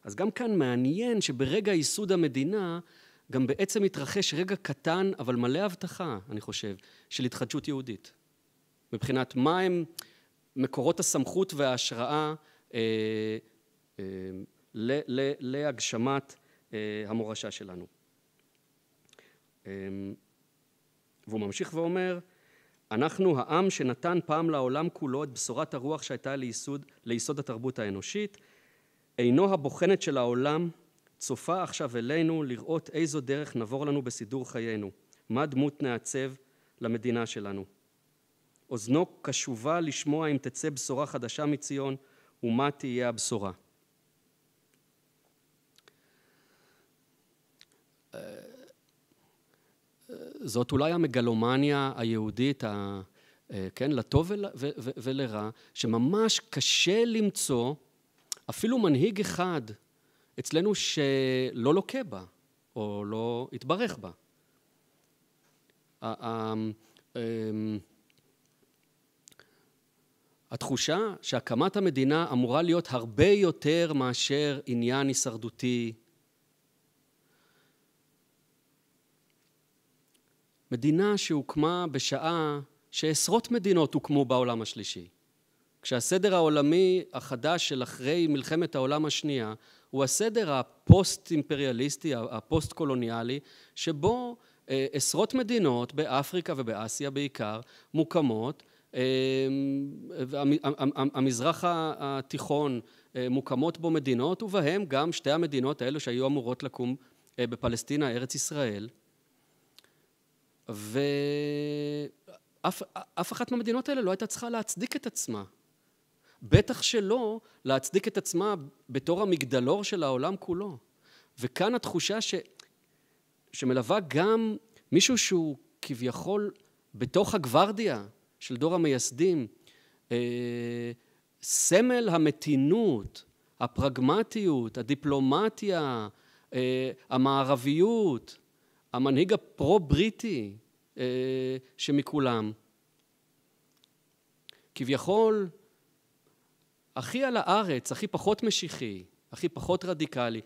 [SPEAKER 1] אז גם כאן מעניין שברגע ייסוד המדינה גם בעצם מתרחש רגע קטן, אבל מלא הבטחה, אני חושב, של התחדשות יהודית. מבחינת מה הם מקורות הסמכות וההשראה אה, אה, ל, ל, להגשמת המורשה שלנו. אה, והוא ממשיך ואומר, אנחנו העם שנתן פעם לעולם כולו את בשורת הרוח שהייתה ליסוד, ליסוד התרבות האנושית, עינו הבוחנת של העולם צופה עכשיו אלינו לראות איזו דרך נבור לנו בסידור חיינו, מה דמות נעצב למדינה שלנו. אוזנו קשובה לשמוע אם תצא בשורה חדשה מציון ומה תהיה הבשורה. זאת אולי המגלומניה היהודית, ה, כן, לטוב ול, ו, ו, ולרע, שממש קשה למצוא אפילו מנהיג אחד אצלנו שלא לוקה בה, או לא התברך בה. אמ, התחושה שהקמת המדינה אמורה להיות הרבה יותר מאשר עניין הישרדותי. מדינה שהוקמה בשעה שעשרות מדינות הוקמו בעולם השלישי. כשהסדר העולמי החדש של אחרי מלחמת העולם השנייה הוא הסדר הפוסט-אימפריאליסטי, הפוסט-קולוניאלי, שבו אה, עשרות מדינות באפריקה ובאסיה בעיקר מוקמות המזרח התיכון אה, מוקמות בו מדינות ובהם גם שתי המדינות האלו שהיו אמורות לקום אה, בפלסטינה, ארץ ישראל ואף אחת מהמדינות האלה לא הייתה צריכה להצדיק את עצמה. בטח שלא להצדיק את עצמה בתור המגדלור של העולם כולו. וכאן התחושה ש... שמלווה גם מישהו שהוא כביכול בתוך הגוורדיה של דור המייסדים, אה, סמל המתינות, הפרגמטיות, הדיפלומטיה, אה, המערביות, המנהיג הפרו-בריטי אה, שמכולם. כביכול, הכי על הארץ, הכי פחות משיחי, הכי פחות רדיקלי,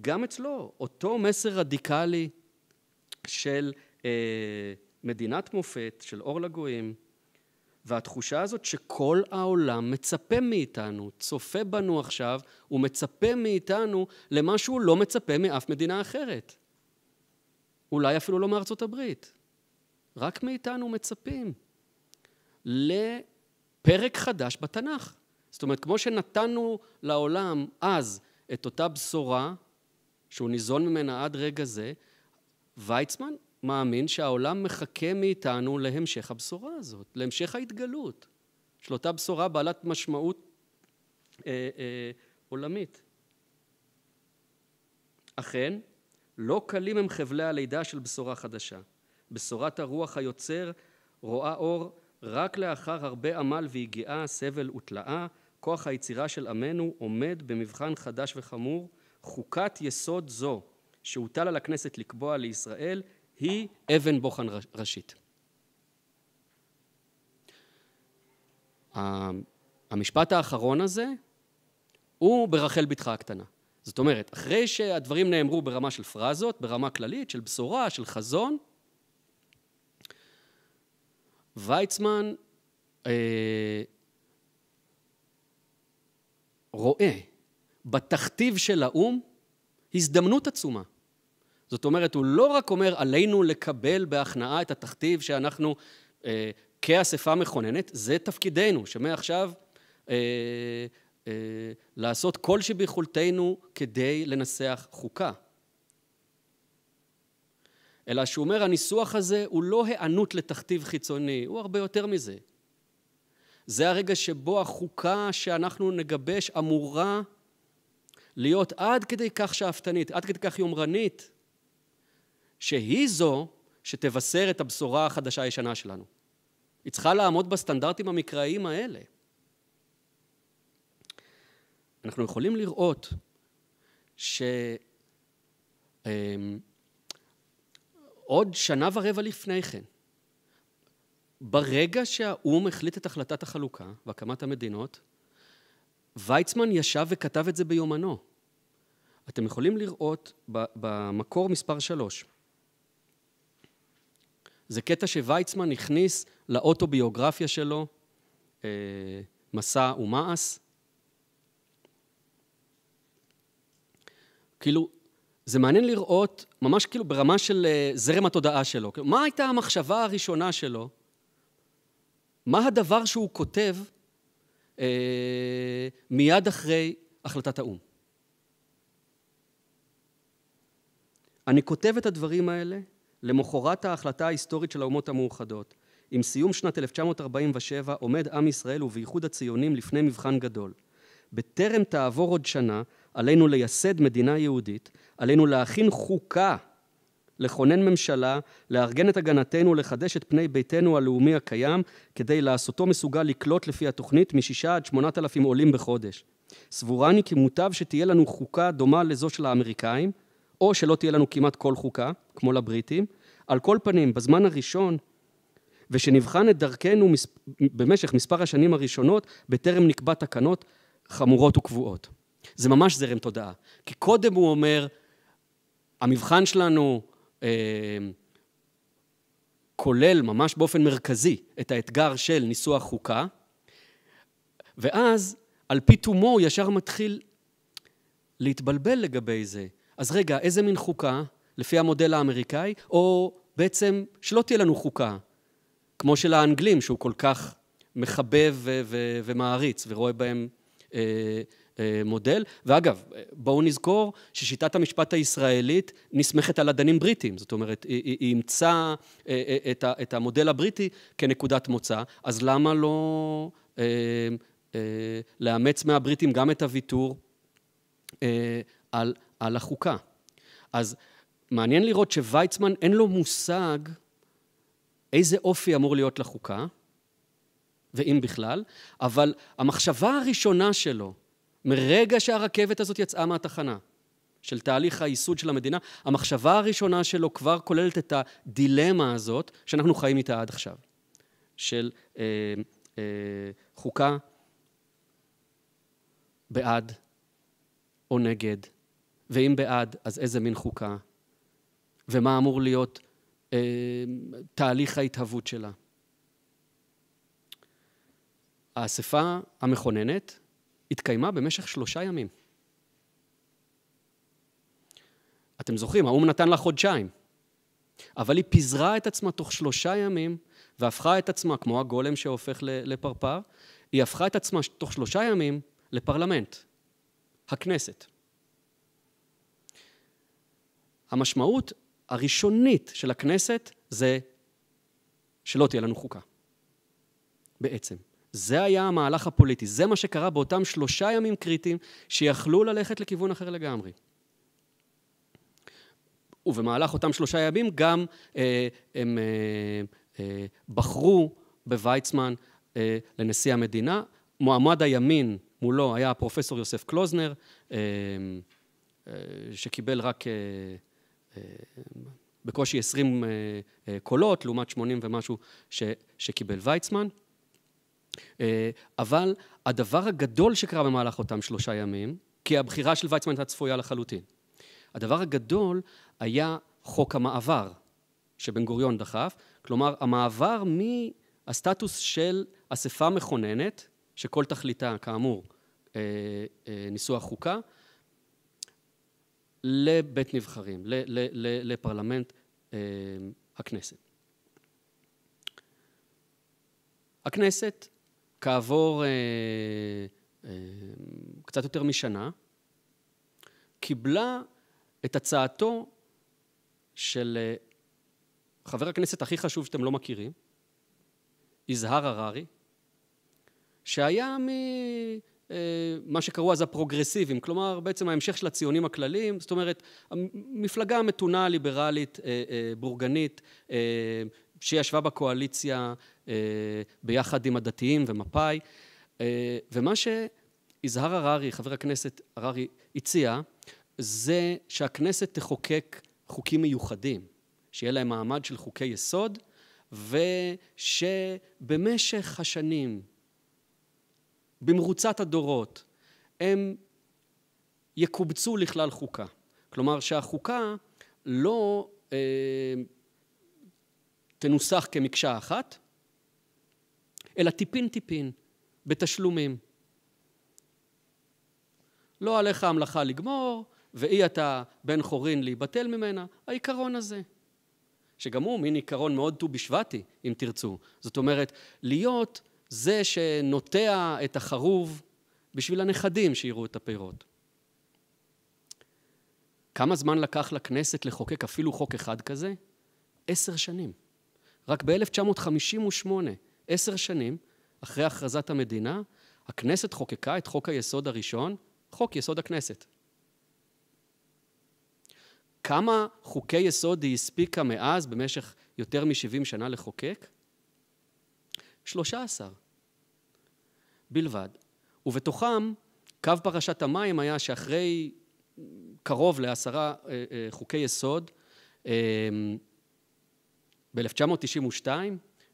[SPEAKER 1] גם אצלו אותו מסר רדיקלי של אה, מדינת מופת, של אור לגויים, והתחושה הזאת שכל העולם מצפה מאיתנו, צופה בנו עכשיו, הוא מצפה מאיתנו למה שהוא לא מצפה מאף מדינה אחרת. אולי אפילו לא מארצות הברית. רק מאיתנו מצפים לפרק חדש בתנ"ך. זאת אומרת, כמו שנתנו לעולם אז את אותה בשורה, שהוא ניזון ממנה עד רגע זה, ויצמן מאמין שהעולם מחכה מאיתנו להמשך הבשורה הזאת, להמשך ההתגלות של אותה בשורה בעלת משמעות אה, אה, עולמית. אכן, לא קלים הם חבלי הלידה של בשורה חדשה. בשורת הרוח היוצר רואה אור רק לאחר הרבה עמל ויגיעה, סבל ותלאה, כוח היצירה של עמנו עומד במבחן חדש וחמור. חוקת יסוד זו שהוטל על הכנסת לקבוע לישראל היא אבן בוחן ראשית. המשפט האחרון הזה הוא ברחל בתך הקטנה. זאת אומרת, אחרי שהדברים נאמרו ברמה של פרזות, ברמה כללית, של בשורה, של חזון, ויצמן אה, רואה בתכתיב של האו"ם הזדמנות עצומה. זאת אומרת, הוא לא רק אומר עלינו לקבל בהכנעה את התכתיב שאנחנו אה, כאספה מכוננת, זה תפקידנו, שמעכשיו אה, לעשות כל שביכולתנו כדי לנסח חוקה. אלא שהוא אומר, הניסוח הזה הוא לא היענות לתכתיב חיצוני, הוא הרבה יותר מזה. זה הרגע שבו החוקה שאנחנו נגבש אמורה להיות עד כדי כך שאפתנית, עד כדי כך יומרנית, שהיא זו שתבשר את הבשורה החדשה הישנה שלנו. היא צריכה לעמוד בסטנדרטים המקראיים האלה. אנחנו יכולים לראות שעוד אמ, שנה ורבע לפני כן, ברגע שהאו"ם החליט את החלטת החלוקה והקמת המדינות, ויצמן ישב וכתב את זה ביומנו. אתם יכולים לראות במקור מספר שלוש. זה קטע שוויצמן הכניס לאוטוביוגרפיה שלו, אה, מסע ומעש. כאילו, זה מעניין לראות, ממש כאילו ברמה של אה, זרם התודעה שלו. מה הייתה המחשבה הראשונה שלו? מה הדבר שהוא כותב אה, מיד אחרי החלטת האו"ם? אני כותב את הדברים האלה למחרת ההחלטה ההיסטורית של האומות המאוחדות. עם סיום שנת 1947 עומד עם ישראל ובייחוד הציונים לפני מבחן גדול. בטרם תעבור עוד שנה, עלינו לייסד מדינה יהודית, עלינו להכין חוקה, לכונן ממשלה, לארגן את הגנתנו ולחדש את פני ביתנו הלאומי הקיים, כדי לעשותו מסוגל לקלוט לפי התוכנית משישה עד שמונת אלפים עולים בחודש. סבורני כי מוטב שתהיה לנו חוקה דומה לזו של האמריקאים, או שלא תהיה לנו כמעט כל חוקה, כמו לבריטים. על כל פנים, בזמן הראשון, ושנבחן את דרכנו במשך מספר השנים הראשונות, בטרם נקבע תקנות חמורות וקבועות. זה ממש זרם תודעה. כי קודם הוא אומר, המבחן שלנו אה, כולל ממש באופן מרכזי את האתגר של ניסוח חוקה, ואז על פי תומו הוא ישר מתחיל להתבלבל לגבי זה. אז רגע, איזה מין חוקה, לפי המודל האמריקאי, או בעצם שלא תהיה לנו חוקה, כמו של האנגלים, שהוא כל כך מחבב ומעריץ ורואה בהם אה, מודל. ואגב, בואו נזכור ששיטת המשפט הישראלית נסמכת על אדנים בריטים, זאת אומרת, היא, אימצה אה, את המודל הבריטי כנקודת מוצא, אז למה לא לאמץ מהבריטים גם את הוויתור על, על החוקה? אז מעניין לראות שוויצמן אין לו מושג איזה אופי אמור להיות לחוקה, ואם בכלל, אבל המחשבה הראשונה שלו, מרגע שהרכבת הזאת יצאה מהתחנה, של תהליך הייסוד של המדינה, המחשבה הראשונה שלו כבר כוללת את הדילמה הזאת שאנחנו חיים איתה עד עכשיו, של אה, אה, חוקה בעד או נגד, ואם בעד, אז איזה מין חוקה, ומה אמור להיות אה, תהליך ההתהוות שלה. האספה המכוננת התקיימה במשך שלושה ימים. אתם זוכרים, האו"ם נתן לה חודשיים, אבל היא פיזרה את עצמה תוך שלושה ימים והפכה את עצמה, כמו הגולם שהופך לפרפר, היא הפכה את עצמה תוך שלושה ימים לפרלמנט, הכנסת. המשמעות הראשונית של הכנסת זה שלא תהיה לנו חוקה, בעצם. זה היה המהלך הפוליטי, זה מה שקרה באותם שלושה ימים קריטיים שיכלו ללכת לכיוון אחר לגמרי. ובמהלך אותם שלושה ימים גם אה, הם אה, אה, בחרו בוויצמן אה, לנשיא המדינה. מועמד הימין מולו היה הפרופסור יוסף קלוזנר, אה, אה, שקיבל רק אה, אה, בקושי 20 אה, אה, קולות, לעומת 80 ומשהו ש, שקיבל ויצמן. אה, אבל הדבר הגדול שקרה במהלך אותם שלושה ימים, כי הבחירה של ויצמן הייתה צפויה לחלוטין, הדבר הגדול היה חוק המעבר שבן גוריון דחף, כלומר המעבר מהסטטוס של אספה מכוננת, שכל תכליתה כאמור אה, אה, ניסוח חוקה, לבית נבחרים, לפרלמנט הכנסת. הכנסת כעבור אה, אה, קצת יותר משנה, קיבלה את הצעתו של אה, חבר הכנסת הכי חשוב שאתם לא מכירים, יזהר הררי, שהיה ממה שקראו אז הפרוגרסיביים, כלומר בעצם ההמשך של הציונים הכלליים, זאת אומרת המפלגה המתונה, ליברלית, בורגנית, שישבה בקואליציה אה, ביחד עם הדתיים ומפא"י. אה, ומה שיזהר הררי, חבר הכנסת הררי, הציע, זה שהכנסת תחוקק חוקים מיוחדים, שיהיה להם מעמד של חוקי יסוד, ושבמשך השנים, במרוצת הדורות, הם יקובצו לכלל חוקה. כלומר שהחוקה לא אה, תנוסח כמקשה אחת, אלא טיפין טיפין, בתשלומים. לא עליך המלאכה לגמור, ואי אתה בן חורין להיבטל ממנה, העיקרון הזה. שגם הוא מין עיקרון מאוד ט"ו בשבטי, אם תרצו. זאת אומרת, להיות זה שנוטע את החרוב בשביל הנכדים שיראו את הפירות. כמה זמן לקח לכנסת לחוקק אפילו חוק אחד כזה? עשר שנים. רק ב-1958, עשר שנים, אחרי הכרזת המדינה, הכנסת חוקקה את חוק היסוד הראשון, חוק יסוד הכנסת. כמה חוקי יסוד היא הספיקה מאז, במשך יותר מ-70 שנה לחוקק? 13 בלבד. ובתוכם, קו פרשת המים היה שאחרי קרוב לעשרה אה, אה, חוקי יסוד, אה, ב-1992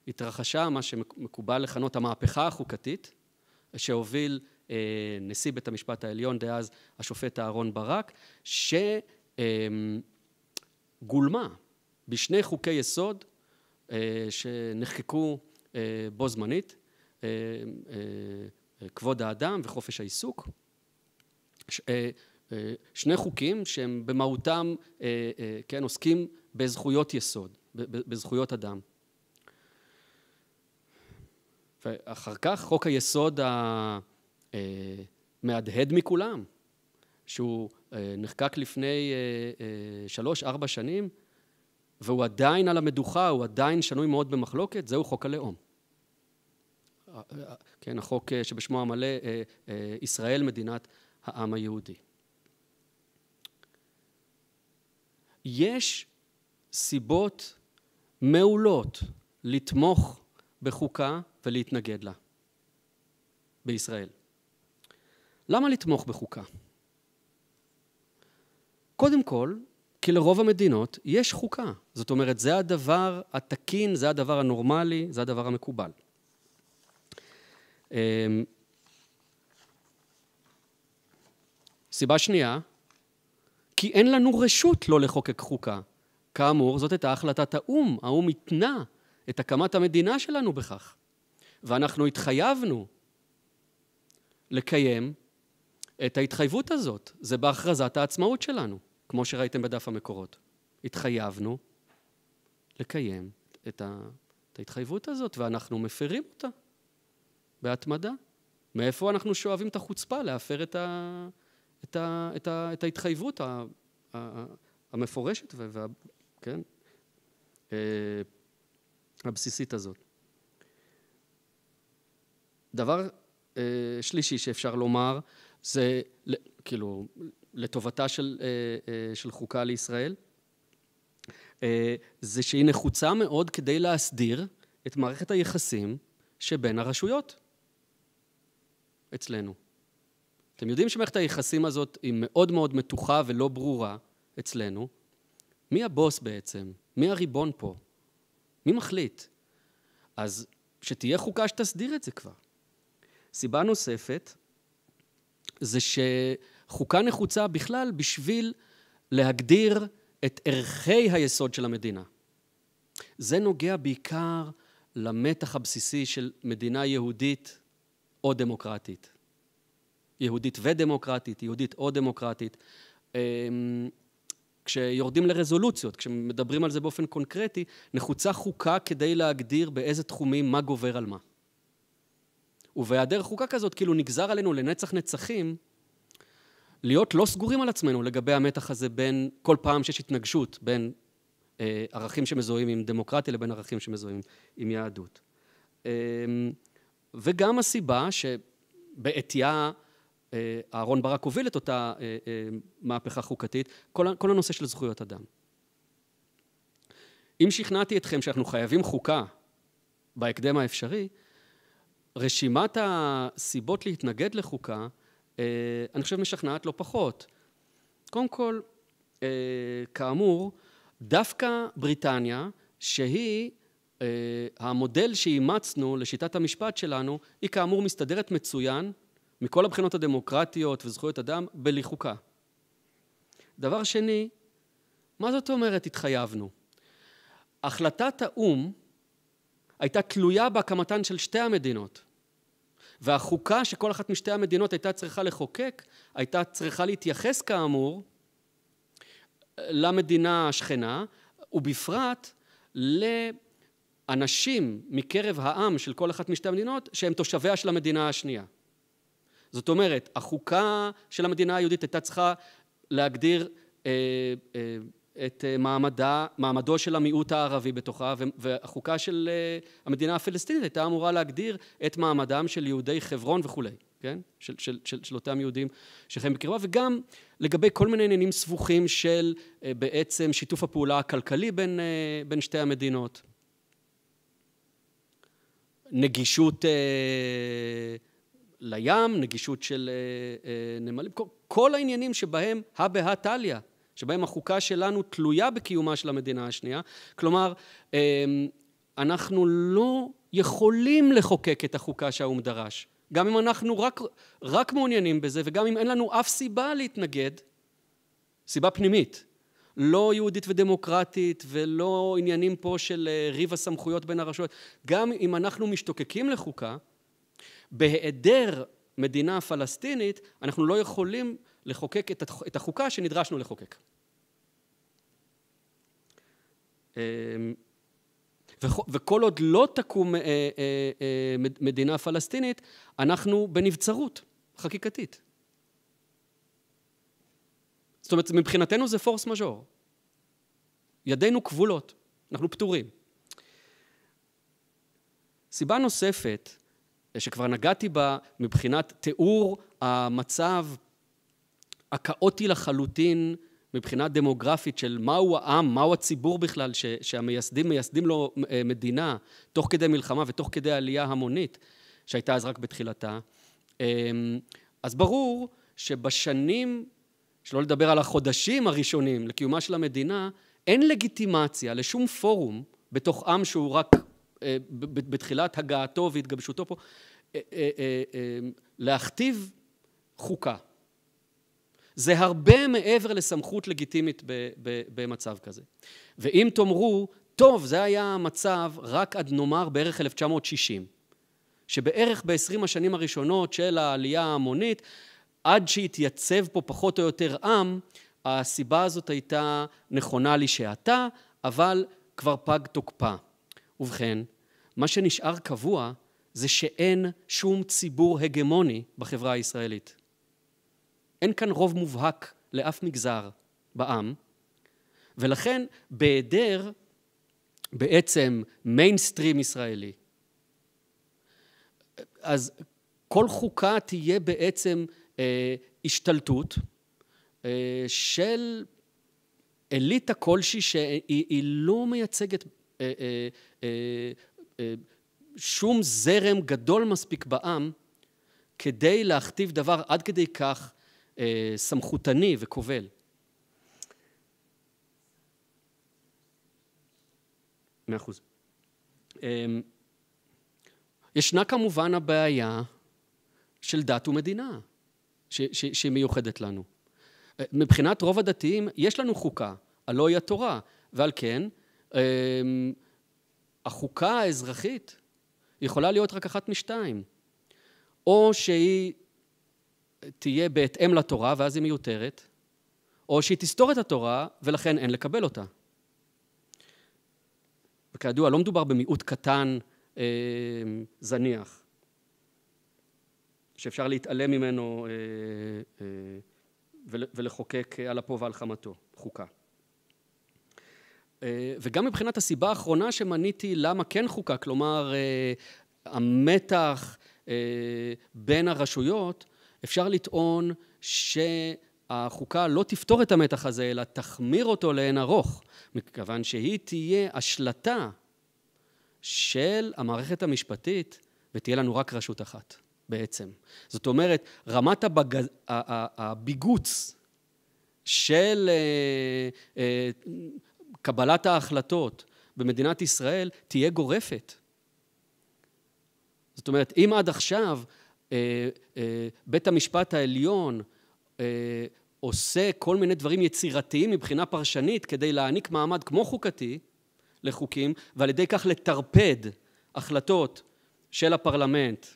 [SPEAKER 1] התרחשה מה שמקובל לכנות המהפכה החוקתית, שהוביל נשיא בית המשפט העליון דאז, השופט אהרן ברק, שגולמה בשני חוקי יסוד שנחקקו בו זמנית, כבוד האדם וחופש העיסוק. אה, שני חוקים שהם במהותם, אה, אה, כן, עוסקים בזכויות יסוד, בזכויות אדם. ואחר כך חוק היסוד המהדהד מכולם, שהוא נחקק לפני שלוש-ארבע שנים, והוא עדיין על המדוכה, הוא עדיין שנוי מאוד במחלוקת, זהו חוק הלאום. כן, החוק שבשמו המלא ישראל מדינת העם היהודי. יש סיבות מעולות לתמוך בחוקה ולהתנגד לה בישראל. למה לתמוך בחוקה? קודם כל, כי לרוב המדינות יש חוקה. זאת אומרת, זה הדבר התקין, זה הדבר הנורמלי, זה הדבר המקובל. אמ, סיבה שנייה, כי אין לנו רשות לא לחוקק חוקה. כאמור, זאת הייתה החלטת האו"ם, האו"ם התנה את הקמת המדינה שלנו בכך. ואנחנו התחייבנו לקיים את ההתחייבות הזאת. זה בהכרזת העצמאות שלנו, כמו שראיתם בדף המקורות. התחייבנו לקיים את, ה, את ההתחייבות הזאת, ואנחנו מפרים אותה בהתמדה. מאיפה אנחנו שואבים את החוצפה להפר את, ה, את, ה, את, ה, את ההתחייבות המפורשת וה, כן, אה, הבסיסית הזאת. דבר אה, שלישי שאפשר לומר זה כאילו לטובתה של, אה, של חוקה לישראל זה שהיא נחוצה מאוד כדי להסדיר את מערכת היחסים שבין הרשויות אצלנו. אתם יודעים שמערכת היחסים הזאת היא מאוד מאוד מתוחה ולא ברורה אצלנו. מי הבוס בעצם? מי הריבון פה? מי מחליט? אז שתהיה חוקה שתסדיר את זה כבר. סיבה נוספת זה שחוקה נחוצה בכלל בשביל להגדיר את ערכי היסוד של המדינה. זה נוגע בעיקר למתח הבסיסי של מדינה יהודית או דמוקרטית. יהודית ודמוקרטית, יהודית או דמוקרטית. כשיורדים לרזולוציות, כשמדברים על זה באופן קונקרטי, נחוצה חוקה כדי להגדיר באיזה תחומים מה גובר על מה. ובהיעדר חוקה כזאת, כאילו נגזר עלינו לנצח נצחים להיות לא סגורים על עצמנו לגבי המתח הזה בין, כל פעם שיש התנגשות בין אה, ערכים שמזוהים עם דמוקרטיה לבין ערכים שמזוהים עם יהדות. אה, וגם הסיבה שבעטייה אהרן ברק הוביל את אותה אה, אה, מהפכה חוקתית, כל, כל הנושא של זכויות אדם. אם שכנעתי אתכם שאנחנו חייבים חוקה בהקדם האפשרי, רשימת הסיבות להתנגד לחוקה, אני חושב משכנעת לא פחות. קודם כל, כאמור, דווקא בריטניה, שהיא המודל שאימצנו לשיטת המשפט שלנו, היא כאמור מסתדרת מצוין מכל הבחינות הדמוקרטיות וזכויות אדם בלי חוקה. דבר שני, מה זאת אומרת התחייבנו? החלטת האו"ם הייתה תלויה בהקמתן של שתי המדינות. והחוקה שכל אחת משתי המדינות הייתה צריכה לחוקק, הייתה צריכה להתייחס כאמור למדינה השכנה, ובפרט לאנשים מקרב העם של כל אחת משתי המדינות שהם תושביה של המדינה השנייה. זאת אומרת, החוקה של המדינה היהודית הייתה צריכה להגדיר אה, אה, את אה, מעמדה, מעמדו של המיעוט הערבי בתוכה, והחוקה של אה, המדינה הפלסטינית הייתה אמורה להגדיר את מעמדם של יהודי חברון וכולי, כן? של, של, של, של אותם יהודים שחיים בקרבה, וגם לגבי כל מיני עניינים סבוכים של אה, בעצם שיתוף הפעולה הכלכלי בין, בין שתי המדינות. נגישות לים, נגישות של נמלים, כל, העניינים שבהם הא תליא שבהם החוקה שלנו תלויה בקיומה של המדינה השנייה. כלומר, אמ, אנחנו לא יכולים לחוקק את החוקה שהאו"ם דרש. גם אם אנחנו רק, רק מעוניינים בזה, וגם אם אין לנו אף סיבה להתנגד, סיבה פנימית, לא יהודית ודמוקרטית, ולא עניינים פה של אה, ריב הסמכויות בין הרשויות, גם אם אנחנו משתוקקים לחוקה, בהיעדר מדינה פלסטינית, אנחנו לא יכולים לחוקק את החוקה שנדרשנו לחוקק. אמ, וכל עוד לא תקום אה, אה, אה, מדינה פלסטינית, אנחנו בנבצרות חקיקתית. זאת אומרת, מבחינתנו זה פורס מז'ור. ידינו כבולות, אנחנו פטורים. סיבה נוספת, שכבר נגעתי בה מבחינת תיאור המצב הכאוטי לחלוטין מבחינה דמוגרפית של מהו העם, מהו הציבור בכלל ש, שהמייסדים מייסדים לו אה, מדינה תוך כדי מלחמה ותוך כדי עלייה המונית שהייתה אז רק בתחילתה. אמ, אז ברור שבשנים, שלא לדבר על החודשים הראשונים לקיומה של המדינה, אין לגיטימציה לשום פורום בתוך עם שהוא רק בתחילת הגעתו והתגבשותו פה, אה, להכתיב חוקה. זה הרבה מעבר לסמכות לגיטימית במצב כזה. ואם תאמרו, טוב, זה היה המצב רק עד נאמר בערך 1960, שבערך ב-20 השנים הראשונות של העלייה ההמונית, עד שהתייצב פה פחות או יותר עם, הסיבה הזאת הייתה נכונה לשעתה, אבל כבר פג תוקפה. ובכן, מה שנשאר קבוע זה שאין שום ציבור הגמוני בחברה הישראלית. אין כאן רוב מובהק לאף מגזר בעם, ולכן בהיעדר בעצם מיינסטרים ישראלי, אז כל חוקה תהיה בעצם אה, השתלטות אה, של אליטה כלשהי שהיא לא מייצגת שום זרם גדול מספיק בעם כדי להכתיב דבר עד כדי כך אה, סמכותני וכובל. מאה אחוז. אמ, ישנה כמובן הבעיה של דת ומדינה, שהיא מיוחדת לנו. אה, מבחינת רוב הדתיים, יש לנו חוקה, הלא היא התורה, ועל כן, החוקה האזרחית יכולה להיות רק אחת משתיים. או שהיא תהיה בהתאם לתורה ואז היא מיותרת, או שהיא תסתור את התורה ולכן אין לקבל אותה. וכידוע, לא מדובר במיעוט קטן, אה, זניח, שאפשר להתעלם ממנו אה, אה, ולחוקק על אפו ועל חמתו, חוקה. אה, וגם מבחינת הסיבה האחרונה שמניתי למה כן חוקה, כלומר אה, המתח אה, בין הרשויות, אפשר לטעון שהחוקה לא תפתור את המתח הזה, אלא תחמיר אותו לאין ארוך, מכיוון שהיא תהיה השלטה של המערכת המשפטית, ותהיה לנו רק רשות אחת בעצם. זאת אומרת, רמת הבג... הביגוץ של קבלת ההחלטות במדינת ישראל תהיה גורפת. זאת אומרת, אם עד עכשיו אה, אה, בית המשפט העליון אה, עושה כל מיני דברים יצירתיים מבחינה פרשנית כדי להעניק מעמד כמו חוקתי לחוקים, ועל ידי כך לטרפד החלטות של הפרלמנט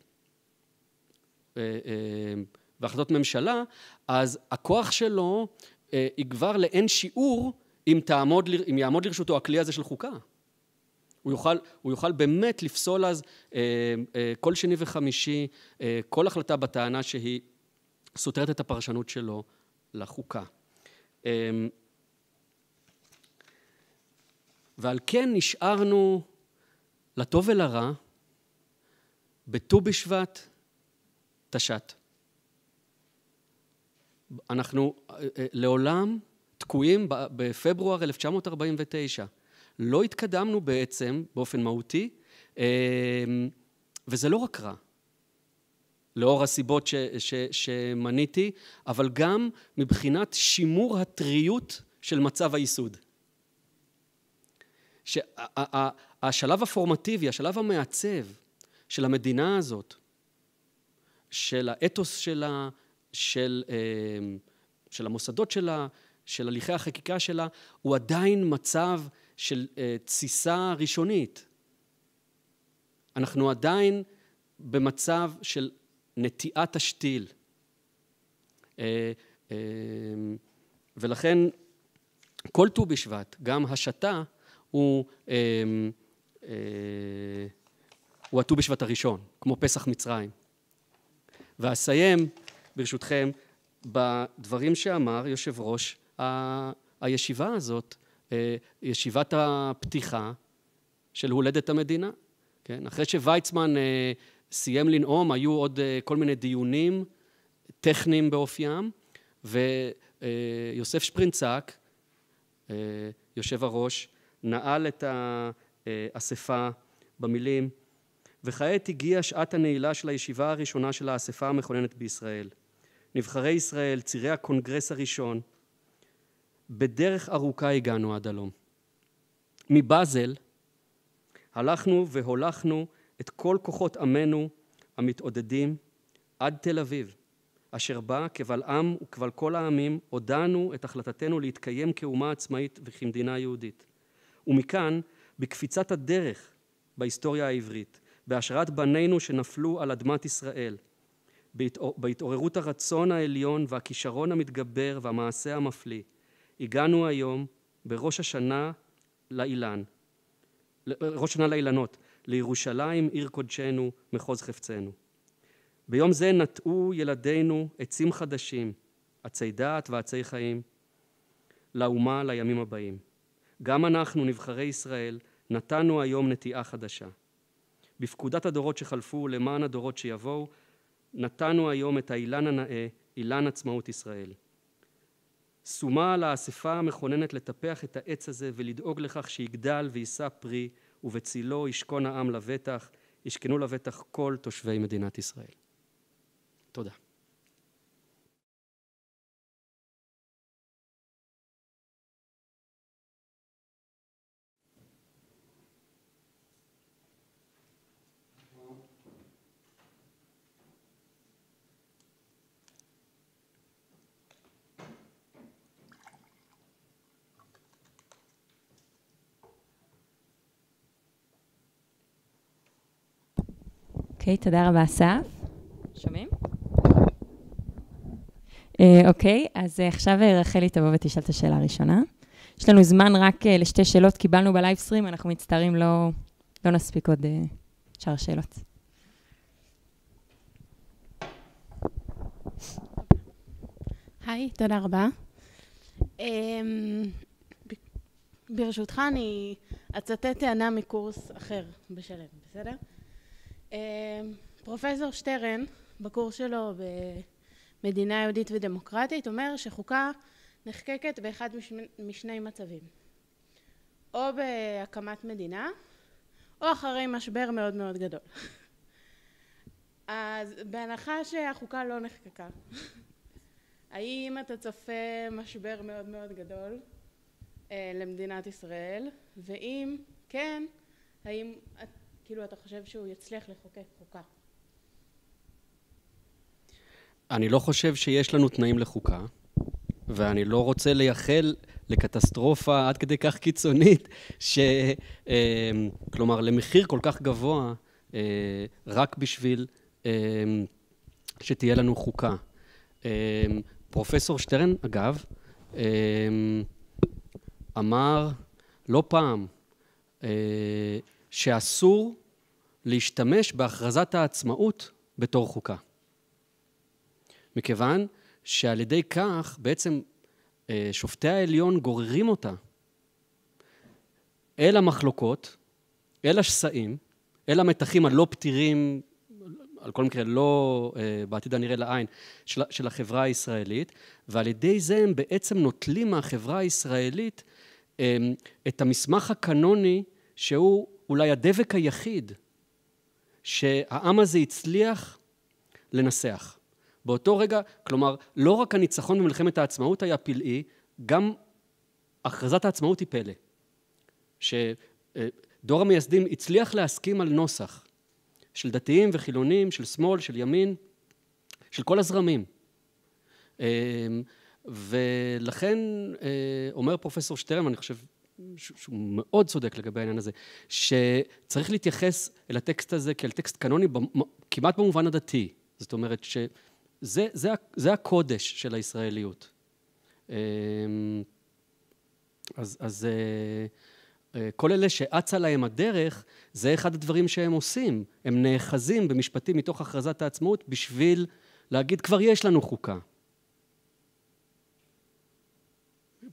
[SPEAKER 1] אה, אה, והחלטות ממשלה, אז הכוח שלו אה, יגבר לאין שיעור אם, תעמוד, אם יעמוד לרשותו הכלי הזה של חוקה. הוא יוכל, הוא יוכל באמת לפסול אז כל שני וחמישי כל החלטה בטענה שהיא סותרת את הפרשנות שלו לחוקה. ועל כן נשארנו לטוב ולרע בט"ו בשבט תש"ט. אנחנו אה, אה, לעולם תקועים בפברואר 1949. לא התקדמנו בעצם באופן מהותי, אמ, וזה לא רק רע, לאור הסיבות ש, ש, שמניתי, אבל גם מבחינת שימור הטריות של מצב הייסוד. שהשלב הפורמטיבי, השלב המעצב של המדינה הזאת, של האתוס שלה, של, אמ, של המוסדות שלה, של הליכי החקיקה שלה, הוא עדיין מצב של אה, תסיסה ראשונית. אנחנו עדיין במצב של נטיעת השתיל. אה, אמ, ולכן כל ט"ו בשבט, גם השתה, הוא, אמ, אה, הוא הט"ו בשבט הראשון, כמו פסח מצרים. ואסיים, ברשותכם, בדברים שאמר יושב ראש הישיבה הזאת, אה, ישיבת הפתיחה של הולדת המדינה. כן? אחרי שוויצמן אה, סיים לנאום, היו עוד כל מיני דיונים טכניים באופיים, ויוסף שפרינצק, יושב הראש, נעל את האספה במילים וכעת הגיעה שעת הנעילה של הישיבה הראשונה של האספה המכוננת בישראל. נבחרי ישראל, צירי הקונגרס הראשון, בדרך ארוכה הגענו עד הלום. מבאזל הלכנו והולכנו את כל כוחות עמנו המתעודדים עד תל אביב, אשר בה קבל עם וקבל כל העמים הודענו את החלטתנו להתקיים כאומה עצמאית וכמדינה יהודית. ומכאן, בקפיצת הדרך בהיסטוריה העברית, בהשראת בנינו שנפלו על אדמת ישראל, בהתעוררות הרצון העליון והכישרון המתגבר והמעשה המפליא, הגענו היום בראש השנה לאילן, ראש השנה לאילנות, לירושלים עיר קודשנו, מחוז חפצנו. ביום זה נטעו ילדינו עצים חדשים, עצי דעת ועצי חיים, לאומה לימים הבאים. גם אנחנו, נבחרי ישראל, נתנו היום נטיעה חדשה. בפקודת הדורות שחלפו למען הדורות שיבואו, נתנו היום את האילן הנאה, אילן עצמאות ישראל. שומה על האספה המכוננת לטפח את העץ הזה ולדאוג לכך שיגדל ויישא פרי, ובצילו ישכון העם לבטח, ישכנו לבטח כל תושבי מדינת ישראל. תודה.
[SPEAKER 2] אוקיי, תודה רבה, אסף. שומעים? אה, אוקיי, אז עכשיו רחלי תבוא ותשאל את השאלה הראשונה. יש לנו זמן רק אה, לשתי שאלות, קיבלנו בלייבסטרים, אנחנו מצטערים, לא, לא נספיק עוד אה, שאר השאלות.
[SPEAKER 3] היי, תודה רבה. אמ, ברשותך, אני אצטט טענה מקורס אחר בשלם, בסדר? אמ, פרופסור שטרן, בקורס שלו במדינה יהודית ודמוקרטית, אומר שחוקה נחקקת באחד משני מצבים. או בהקמת מדינה, או אחרי משבר מאוד מאוד גדול. אז בהנחה שהחוקה לא נחקקה, האם אתה צופה משבר מאוד מאוד גדול אה, למדינת ישראל? ואם כן, האם כאילו אתה חושב שהוא יצליח לחוקק חוקה?
[SPEAKER 1] אני לא חושב שיש לנו תנאים לחוקה. ואני לא רוצה לייחל לקטסטרופה עד כדי כך קיצונית, ש... אה, כלומר, למחיר כל כך גבוה, אה, רק בשביל אה, שתהיה לנו חוקה. פרופסור שטרן, אגב, אמר לא פעם שאסור להשתמש בהכרזת העצמאות בתור חוקה. מכיוון שעל ידי כך בעצם אה, שופטי העליון גוררים אותה אל המחלוקות, אל השסעים, אל המתחים הלא פתירים, על כל מקרה לא אה, בעתיד הנראה לעין, של, של החברה הישראלית, ועל ידי זה הם בעצם נוטלים מהחברה הישראלית אה, את המסמך הקנוני שהוא אולי הדבק היחיד שהעם הזה הצליח לנסח. באותו רגע, כלומר, לא רק הניצחון במלחמת העצמאות היה פלאי, גם הכרזת העצמאות היא פלא. שדור המייסדים הצליח להסכים על נוסח של דתיים וחילונים, של שמאל, של ימין, של כל הזרמים. אמ, ולכן אה, אומר פרופסור שטרם, אני חושב שהוא מאוד צודק לגבי העניין הזה, שצריך להתייחס אל הטקסט הזה כאל טקסט קנוני כמעט במובן הדתי. זאת אומרת שזה זה, זה הקודש של הישראליות. אמ, אז, אז אה, אה, כל אלה שאצה להם הדרך, זה אחד הדברים שהם עושים. הם נאחזים במשפטים מתוך הכרזת העצמאות בשביל להגיד, כבר יש לנו חוקה.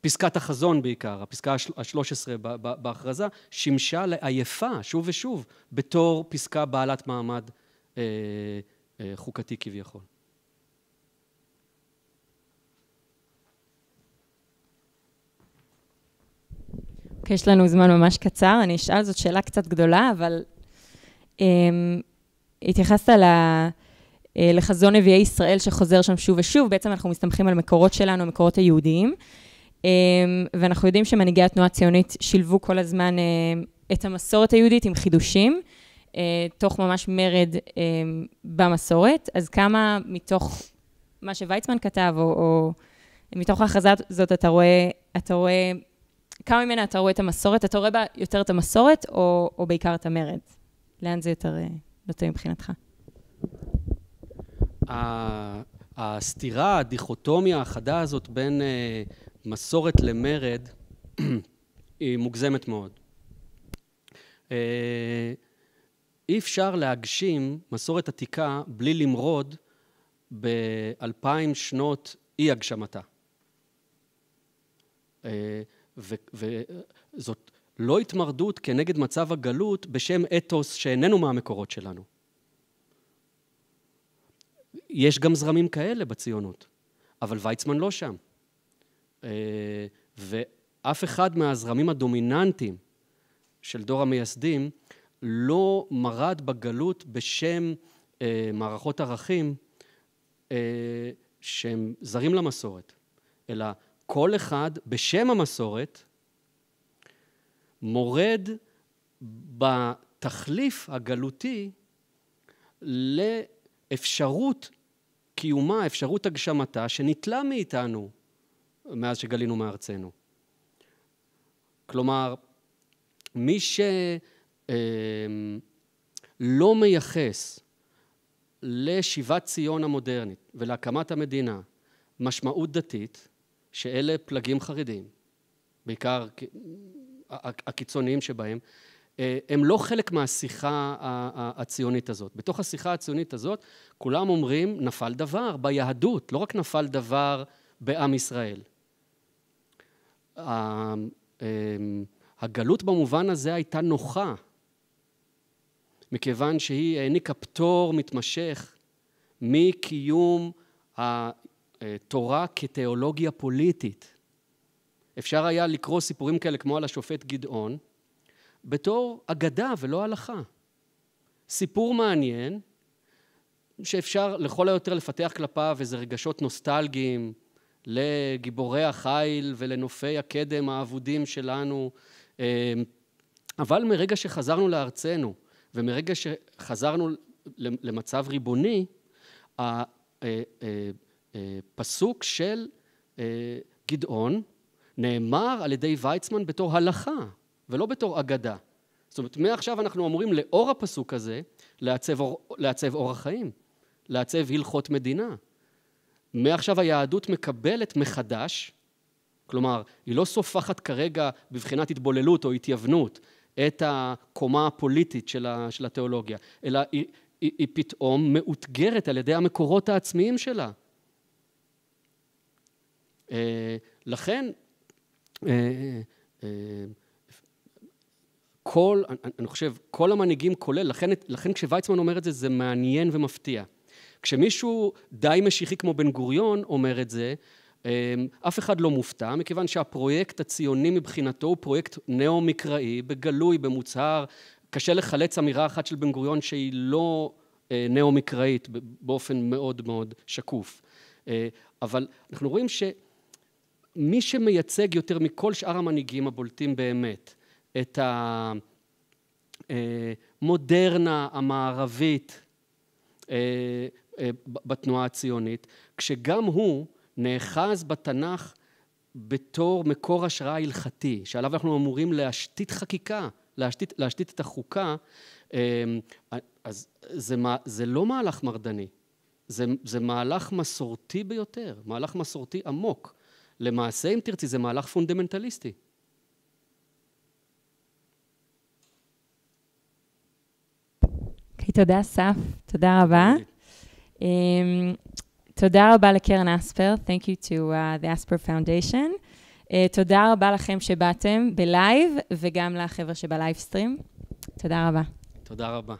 [SPEAKER 1] פסקת החזון בעיקר, הפסקה השלוש עשרה בהכרזה, שימשה לעייפה שוב ושוב בתור פסקה בעלת מעמד אה, אה, חוקתי כביכול.
[SPEAKER 2] אוקיי, יש לנו זמן ממש קצר, אני אשאל, זאת שאלה קצת גדולה, אבל um, התייחסת ל... אה, לחזון נביאי ישראל שחוזר שם שוב ושוב, בעצם אנחנו מסתמכים על מקורות שלנו, המקורות היהודיים. אמ, ואנחנו יודעים שמנהיגי התנועה הציונית שילבו כל הזמן אה, את המסורת היהודית עם חידושים, אה, תוך ממש מרד אה, במסורת. אז כמה מתוך מה שוויצמן כתב, או, או מתוך ההכרזה הזאת אתה רואה, אתה רואה, כמה ממנה אתה רואה את המסורת? אתה רואה בה יותר את המסורת, או, או בעיקר את המרד? לאן זה יותר נוטה מבחינתך?
[SPEAKER 1] הסתירה, הדיכוטומיה החדה הזאת בין מסורת למרד היא מוגזמת מאוד. אה, אי אפשר להגשים מסורת עתיקה בלי למרוד באלפיים שנות אי הגשמתה. אה, וזאת לא התמרדות כנגד מצב הגלות בשם אתוס שאיננו מהמקורות שלנו. יש גם זרמים כאלה בציונות, אבל ויצמן לא שם. אה, ואף אחד מהזרמים הדומיננטיים של דור המייסדים לא מרד בגלות בשם אה, מערכות ערכים אה, שהם זרים למסורת, אלא כל אחד בשם המסורת מורד בתחליף הגלותי לאפשרות קיומה, אפשרות הגשמתה, שניטלה מאיתנו מאז שגלינו מארצנו. כלומר, מי שלא אמ, מייחס לשיבת ציון המודרנית ולהקמת המדינה משמעות דתית, שאלה פלגים חרדים, בעיקר הקיצוניים שבהם, אה, הם לא חלק מהשיחה הציונית הזאת. בתוך השיחה הציונית הזאת כולם אומרים נפל דבר ביהדות, לא רק נפל דבר בעם ישראל. אמ, הגלות במובן הזה הייתה נוחה, מכיוון שהיא העניקה פטור מתמשך מקיום התורה כתיאולוגיה פוליטית. אפשר היה לקרוא סיפורים כאלה כמו על השופט גדעון בתור אגדה ולא הלכה. סיפור מעניין שאפשר לכל היותר לפתח כלפיו איזה רגשות נוסטלגיים, לגיבורי החיל ולנופי הקדם האבודים שלנו. אמ, אבל מרגע שחזרנו לארצנו ומרגע שחזרנו למצב ריבוני, הפסוק אה, אה, של גדעון נאמר על ידי ויצמן בתור הלכה ולא בתור אגדה. זאת אומרת, מעכשיו אנחנו אמורים לאור הפסוק הזה לעצב, אור, לעצב חיים, לעצב הלכות מדינה. מעכשיו היהדות מקבלת מחדש, כלומר, היא לא סופחת כרגע בבחינת התבוללות או התייוונות את הקומה הפוליטית של, של התיאולוגיה, אלא היא, היא, היא פתאום מאותגרת על ידי המקורות העצמיים שלה. אה, לכן, אה, אה, כל, אני חושב, כל המנהיגים כולל, לכן, לכן כשוויצמן אומר את זה, זה מעניין ומפתיע. כשמישהו די משיחי כמו בן גוריון אומר את זה, אף אחד לא מופתע, מכיוון שהפרויקט הציוני מבחינתו הוא פרויקט נאו-מקראי, בגלוי, במוצהר. קשה לחלץ אמירה אחת של בן גוריון שהיא לא נאו-מקראית, באופן מאוד מאוד שקוף. אבל אנחנו רואים ש... מי שמייצג יותר מכל שאר המנהיגים הבולטים באמת את המודרנה המערבית אה, אה, בתנועה הציונית, כשגם הוא נאחז בתנ"ך בתור מקור השראה הלכתי, שעליו אנחנו אמורים להשתית חקיקה, להשתית, להשתית את החוקה, אה, אז זה, זה לא מהלך מרדני, זה, זה מהלך מסורתי ביותר, מהלך מסורתי עמוק. למעשה, אם תרצי, זה מהלך פונדמנטליסטי.
[SPEAKER 2] אוקיי, תודה, אסף. תודה רבה. אמ, תודה רבה לקרן אספר. Thank you to uh, the Asper Foundation. אה, תודה רבה לכם שבאתם בלייב, וגם לחבר'ה שב live stream. תודה רבה.
[SPEAKER 1] תודה רבה.